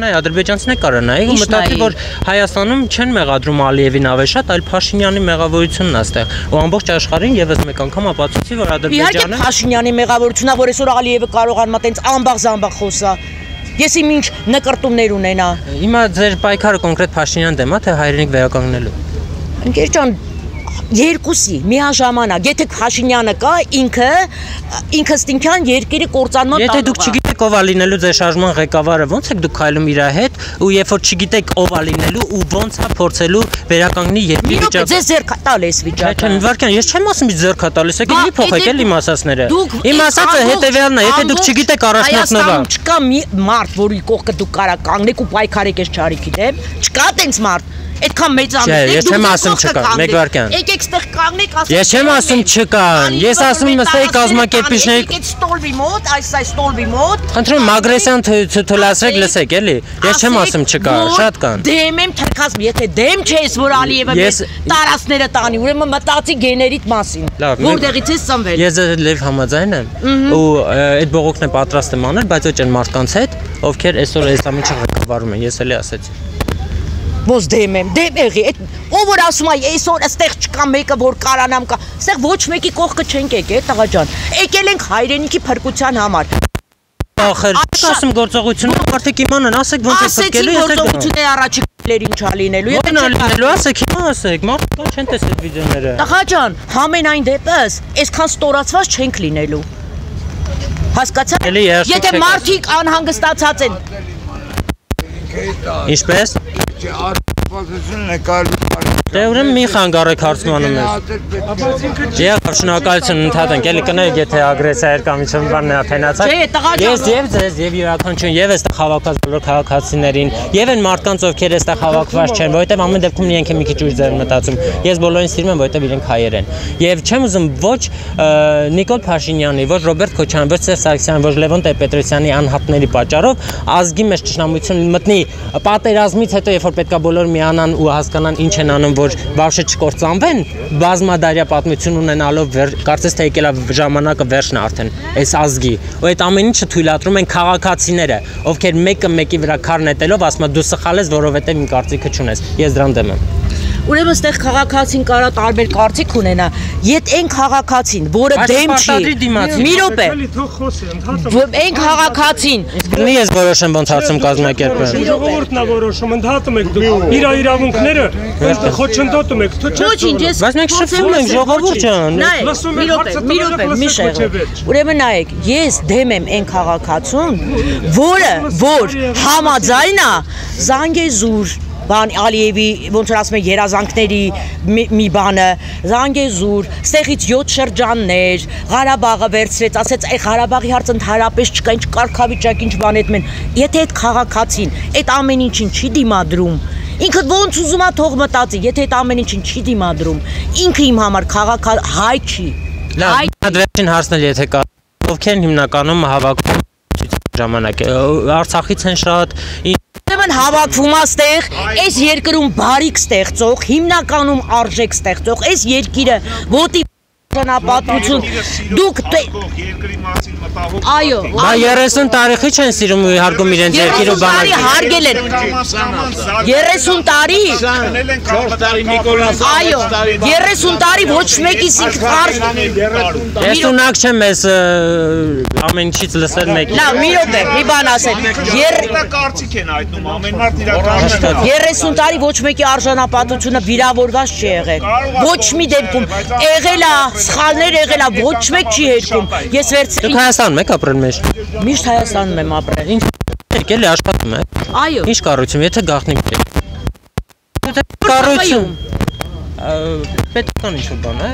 նայ ադրբեջանցին է կարա նայ ու մտածի որ Հայաստանում չեն մեղադրում Ալիևին ավելի շատ, այլ Փաշինյանի մեղավորությունն է այստեղ։ Ու ամբողջ աշխարհին եւս մեկ անգամ ապացուցի որ Ադրբեջանը Իհարկե Փաշինյանի մեղավորությունն է, որ այսօր Ալիևը կարողանում է տենց ամբաղ-զամբաղ խոսա։ Ես իմ ինչ նկարտումներ ունենա։ Հիմա ձեր պայքարը կոնկրետ Փաշինյան դեմ է, թե հայրենիք վերականգնելու։ Ընկեր ջան, երկուսի միաժամանակ եթե Փաշինյանը կա ինքը ինքը ստինքյան երկիրը կործանման Եթե դուք չգիտեք ով է լինելու ձեր շարժման ղեկավարը ո՞նց եք դուք քայլում իր հետ ու երբ որ չգիտեք ով է լինելու ու ո՞նց է փորձելու վերականգնի երկրի վիճակը Ձեզ ձեր տալես վիճակը Չէ, Վարքյան, ես չեմ ասում ձեր տալիս, եկեք մի փոխեք էլ իմ ասածները Իմ ասածը հետեւյալն է, եթե դուք չգիտեք առաջնորդնովա Չկա մի մարդ, որի կողքը դուք կարա կանգնեք ու պայքարեք այս ճարիքի դեմ, չկա տենց մարդ Այդքան մեծանում եք, դուք չեմ ասում չկա, մեկ վարքյան։ Եկեք ստեղ կանգնեք, ասեք։ Ես չեմ ասում չկան։ Ես ասում եմ ըստ կազմակերպիչների։ Եկեք ստոլվի մոտ, այս այս ստոլվի մոտ։ Խնդրում Մագրեսյան թույլատրեք լսեք, էլի։ Ես չեմ ասում չկա, շատ կան։ Դեմ եմ թրքած, եթե դեմ չես, որ Ալիևը մեր տարածքները տանի, ուրեմն մտածի գեներիտ մասին։ Որտեղից ես ծնվել։ Ես լավ համաձայն եմ։ Ու այդ բողոքն է պատրաստ եմ անել, բայց ոչ այն մարդկանց հետ, ովքեր այսօր այս ամենը ղեկավարում են։ Ես էլի ասեցի ոնց դեմ եմ, դեմ եղի, այդ ով որ ասում է այսօր այստեղ չկա մեկը որ կարանամ կա, այստեղ ոչ մեկի կողքը չենք եկել, տղա ջան։ Եկել ենք հայրենիքի փրկության համար։ Ախր, ասում գործողությունը մարդիկ իմանան, ասեք ոնց է փրկելու, ասեք գործողությունների առաջի լեր ինչա լինելու։ Եթե լինելու, ասեք, հիմա ասեք, մարդիկ չեն տեսել վիդեոները։ Տղա ջան, համենայն դեպս, այսքան ստորացված չենք լինելու։ Հասկացա՞ք։ Եթե մարդիկ անհանգստացած են Ինչպես։ Չէ, արտադրությունը կարելի Դե ուրեմն մի խանգարեք հարցմանում ես։ Եղավ շնորհակալություն ընդհատենք, էլի կներեք, եթե ագրեսիա էր կամ ինչ-որ բան նաթենացած։ Ես եւ ձեզ եւ յուրաքանչյուրին եւ այստեղ հավաքված բոլոր քաղաքացիներին եւ այն մարդկանց, ովքեր այստեղ հավաքված չեն, որովհետեւ ամեն դեպքում իրենք են մի քիչ ուժ ձեր մտածում։ Ես բոլորին սիրում եմ, որովհետեւ իրենք հայեր են։ Եվ չեմ ուզում ոչ Նիկոլ Փաշինյանի, ոչ Ռոբերտ Քոչարյանի, ոչ Սերժ Սարգսյանի, ոչ Լևոն Տեր-Պետրոսյանի անհատների պատճառով ազգի մեջ ճշնամություն մտնի պատերազմից հետո, երբ որ պետքա բոլոր միանան ու հասկանան ինչ են անում, որ բավարշե չկործանվեն, բազմադարյա պատմություն ունենալով կարծես թե եկել է ժամանակը վերջն արդեն այս ազգի։ Ու այդ ամեն ինչը թույլատրում են քաղաքացիները, ովքեր մեկը մեկի վրա քար նետելով ասում են դու սխալ ես, որովհետև իմ կարծիքը չունես։ Ես դրան դեմ եմ։ Ուրեմն ստեղ քաղաքացին կարա տարբեր կարծիք ունենա։ Եդ այն քաղաքացին, որը դեմ չի։ Մի րոպե։ այն քաղաքացին, Գնի ես որոշեմ ոնց հարցում կազմակերպեմ։ Ժողովուրդն է որոշում, ընդհատում եք դուք իր իրավունքները, խոչընդոտում եք, թող Ոչինչ, ես Բայց մենք շփվում ենք, ժողովուրդ ջան։ Նայեք, Լսում մի եք, հարցը մի րոպե, մի շեղը։ Ուրեմն նայեք, ես դեմ եմ այն քաղաքացուն, որը որ համաձայն է Զանգեզուր բան Ալիևի ոնց որ ասում են երազանքների մի, մի բանը Զանգեզուր, ստեղից 7 շրջաններ, Ղարաբաղը վերցրեց, ասեց այ Ղարաբաղի հարցը ընդհանրապես չկա, ինչ կարգավիճակ, ինչ բան այդ մեն։ Եթե այդ քաղաքացին այդ ամեն ինչին չի դիմադրում, ինքը ոնց ուզում է թող մտածի, եթե այդ ամեն ինչին չի դիմադրում, ինքը իմ համար քաղաք հայ չի։ Լավ, վերջին հարցն էլ եթե կա։ Ովքեր հիմնականում հավաքում ժամանակ։ Արցախից են շատ, Ուրեմն հավաքվում է ստեղ, այս երկրում բարիք ստեղծող, հիմնականում արժեք ստեղծող, այս երկիրը ոտի ճանապատություն դուք դե- այո Բա 30 տարիքի չեն սիրում ու իհարկում իրենց երկիրը 30 տարի հարգել են 30 տարի 4 տարի Նիկոլաս այո 30 տարի ոչ մեկիս ինք խար Ես ունակ չեմ ես ամեն ինչից լսել մեկի։ լավ մի րոպե մի բան ասեմ Եր- կարծիք են հայտնում ամեն մարդ իր կարծիքը 30 տարի ոչ մեկի արժանապատությունը վիրավորված չի եղել։ Ոչ մի դեպքում եղել է, սխալներ եղել է, ոչ մեկ չի հերքում։ Ես վերց Դուք Հայաստանում եք ապրել մեջ։ միշտ Հայաստանում եմ ապրել։ Ինչ եք էլի աշխատում եք։ Այո։ Ինչ կառույցում, եթե գաղտնիք եք։ կառույցում պետական ինչ-որ բան է։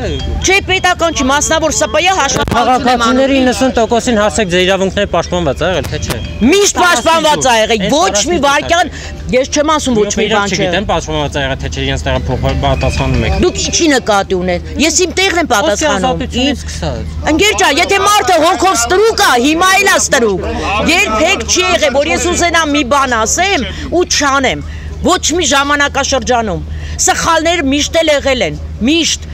Չէ, պետական չի, մասնավոր հաշվապահություն եմ Քաղաքացիների անում։ 90%-ին հասեք ձեր իրավունքները պաշտպանված ա եղել, թե չէ։ Միշտ պաշտպանված ա եղել, ոչ մի վարքյան, ես չեմ ասում ոչ մի բան չէ։ Չգիտեմ, պաշտպանված ա եղել, թե չէ, իրենց տեղը փոխել պատասխանում եք։ Դուք ինչի նկատի ունեք։ Ես իմ տեղն եմ պատասխանում։ Ընկեր ջան, եթե մարդը հոգով ստրուկ է, հիմա էլ է ստրուկ։ Երբեք չի եղել, որ ես ուզենամ մի բան ասեմ ու չանեմ։ Ոչ մի ժամանակաշրջանում։ Սխալներ միշտ էլ եղել են, միշտ։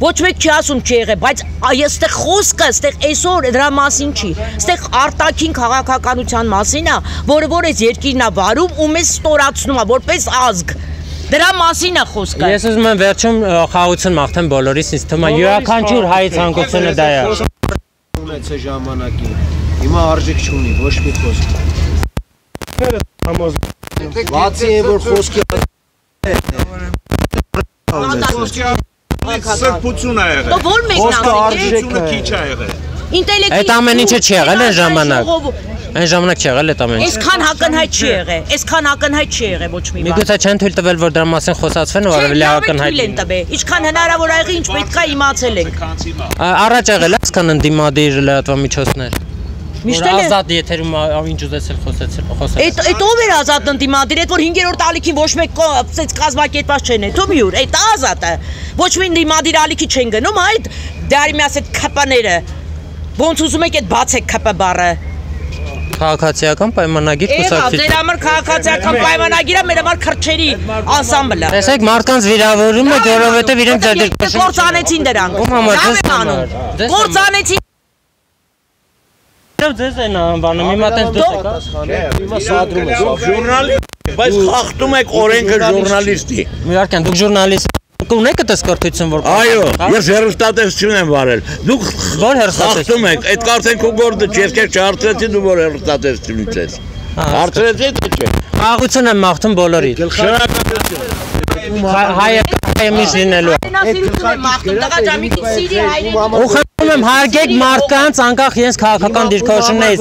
Ոչ մեկ չի ասում չի եղել, բայց ա- ես ստեղ խոսքը, ստեղ այսօր դրա մասին չի։ Ստեղ արտաքին քաղաքականության մասին է, որը որ այս երկիրն է վարում ու մեզ ստորացնում է որպես ազգ։ Դրա մասին է խոսքը։ Ես ուզում եմ վերջում խաղաղություն մաղթեմ բոլորիս, ինձ թվում է յուրաքանչյուր հայ ցանկությունը դա է։ ունեցե ժամանակին։ Հիմա արժեք չունի ոչ մի խոսք։ Բացի այն որ խոսքի Սրբություն է եղել։ Դո ո՞ր մեկն Խոսքը ասեք, արժեք է։ Քիչ է եղել։ ինտելեկտի Այդ ամեն ինչը չի եղել այն ժամանակ։ Այն ժամանակ չի եղել այդ ամեն ինչը։ Այսքան ակնհայտ չի եղել, այսքան ակնհայտ չի եղել ոչ մի բան։ Միգուցե չեն թույլ տվել որ դրա մասին խոսացվեն ու ավելի ակնհայտ։ թույլ են տվել։ Ինչքան հնարավոր ա եղել, ինչ պետք է իմացել ենք։ Ա, Առաջ եղել է այսքան ընդդիմադիր լրատվամիջոցներ։ Միշտ էլ ազատ եթերում ինչ ուզեցել խոսեցել խոսել։ Այդ այդ ով էր ազատ ընդդիմադիր, այդ որ 5-րդ ալիքին ոչ մեկ կոծեց կազմակերպած չեն, ով յուր, այդ ազատը։ Ոչ մի ընդդիմադիր ալիքի չեն գնում, այդ դարի միաս այդ քպաները։ Ոնց ուզում եք այդ բացեք քպ բառը։ Քաղաքացիական պայմանագիր կուսակցություն։ ձեր համար քաղաքացիական պայմանագիրը մեր համար քրչերի անսամբլը։ Տեսեք մարդկանց վիրավորում է, որովհետև իրենք Որտեղ ձեր կործանեցին դրանք։ Ում համար, Լավ ձեզ եմ անում։ Ձեզ են անվանում, հիմա տես դուք Հիմա սադրում ես։ Ժուրնալիստ, բայց խախտում եք օրենքը ժուրնալիստի։ Իհարկե, դուք ժուրնալիստ ունեք այդ սկրթություն որ Այո, ես հերոստատեսություն եմ վարել։ Դուք Որ հեռուստատեսություն։ խախտում եք, այդ կարծեն քո գործը չի, ես քեզ չհարցրեցի դու որ հերոստատեսությունից ես։ Հարցրեցի թե չէ։ Խաղաղություն եմ մաղթում բոլորի։ Հայը հայը միշտ լինելու։ Մենասիրություն եմ մաղթում, տղա ջան, մի քիչ սիրի հայրենի։ Ու խնդրում եմ հարգեք մարդկանց անկախ իրենց քաղաքական դիրքորոշումներից։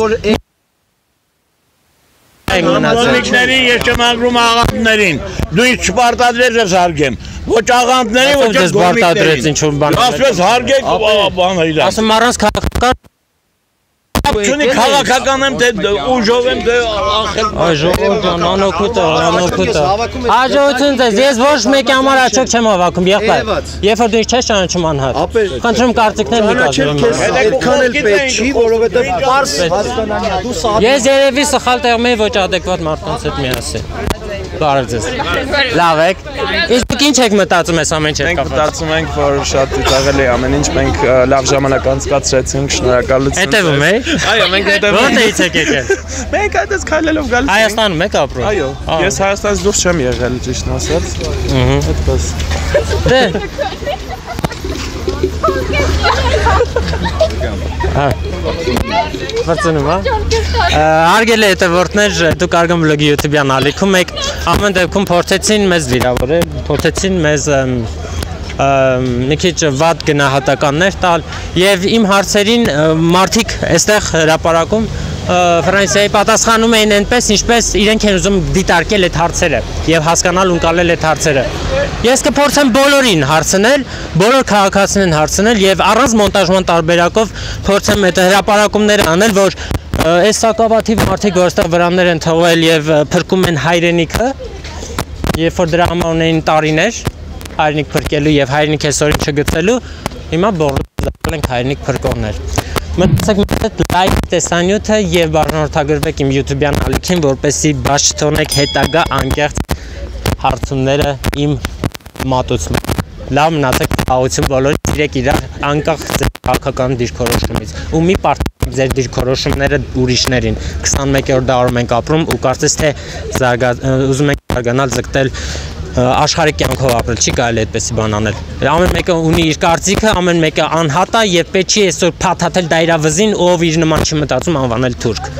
Աղանդներին ես չեմ անգրում աղանդներին։ Դու ինձ չպարտադրես ես հարգեմ։ Ոչ աղանդների, ոչ որ բան։ Ասես հարգեք բանը իրան։ Ասում առանց քաղաքական Չունի քաղաքական եմ թե ուժով եմ թե ախել։ Այ ժողովուրդ ջան, անօգուտը, անօգուտը։ Հաջողություն ձեզ, ես ոչ մեկի համար աչոք չեմ հավաքում, եղբայր։ Երբ որ դու ինձ չես ճանաչում անհատ։ Խնդրում կարծիքներ մի կազմեմ։ Այդքան էլ պետք չի, որովհետև պարս հասկանալի է։ Դու սա Ես երևի սխալ տեղում եի ոչ adekvat մարդկանց հետ միասին։ Բարև ձեզ։ Լավ եք։ Իսկ դուք ինչ եք մտածում այս ամեն ինչ Մենք կապված։ մտածում ենք, որ շատ ծիծաղելի է ամեն ինչ, մենք լավ ժամանակ անցկացրեցինք, շնորհակալություն։ Հետևում եք։ Այո, մենք հետևում Որտեղից եք եկել։ Մենք այդպես քայլելով գալիս ենք։ Հայաստանում եք ապրում։ Այո, ես Հայաստանից դուրս չեմ եղել, ճիշտն ասած։ Ահա։ Այդպես։ Դե։ Հա։ Վրցնում հա։ Հարգելի հետևորդներ, դուք Արգամ վլոգի YouTube-յան ալիքում եք։ Ամեն դեպքում փորձեցին մեզ վիրավորել, փորձեցին մեզ մի քիչ վատ գնահատականներ տալ եւ իմ հարցերին մարդիկ այստեղ հրաապարակում ը, Ֆրանսիայի պատասխանում էին այնպես, ինչպես իրենք են ուզում դիտարկել այդ հարցերը եւ հասկանալ ունկալել այդ հարցերը։ Ես կփորձեմ բոլորին հարցնել, բոլոր քաղաքացիներին հարցնել եւ առանց մոնտաժման տարբերակով փորձեմ այդ հրաապարակումները անել, որ այս սակավաթիվ մարդիկ, որ այստեղ վրաններ են թողել եւ փրկում են հայրենիքը, երբ որ դրա համար ունեին տարիներ հայրենիք փրկելու եւ հայրենիք այսօրին չգցելու, հիմա բոլորը ենք հայրենիք փրկողներ։ Մտածեք մեծ հետ լայք տեսանյութը եւ բաժանորդագրվեք իմ YouTube-յան ալիքին, որպեսզի բաց չթողնեք հետագա անկեղծ հարցումները իմ մատուցում։ Լավ մնացեք, խաղաղություն բոլորին, սիրեք իրար անկախ ձեր քաղաքական դիրքորոշումից։ Ու մի պարտեք ձեր դիրքորոշումները ուրիշներին։ 21-րդ դարում ենք ապրում ու կարծես թե զարգա ուզում ենք զարգանալ, ձգտել ը, աշխարհի կյանքով ապրել, չի կարելի այդպեսի բան անել։ Ամեն մեկը ունի իր կարծիքը, ամեն մեկը անհատ է եւ պետք չի այսօր փաթաթել դա իր վզին, ով իր նման չի մտածում անվանել թուրք։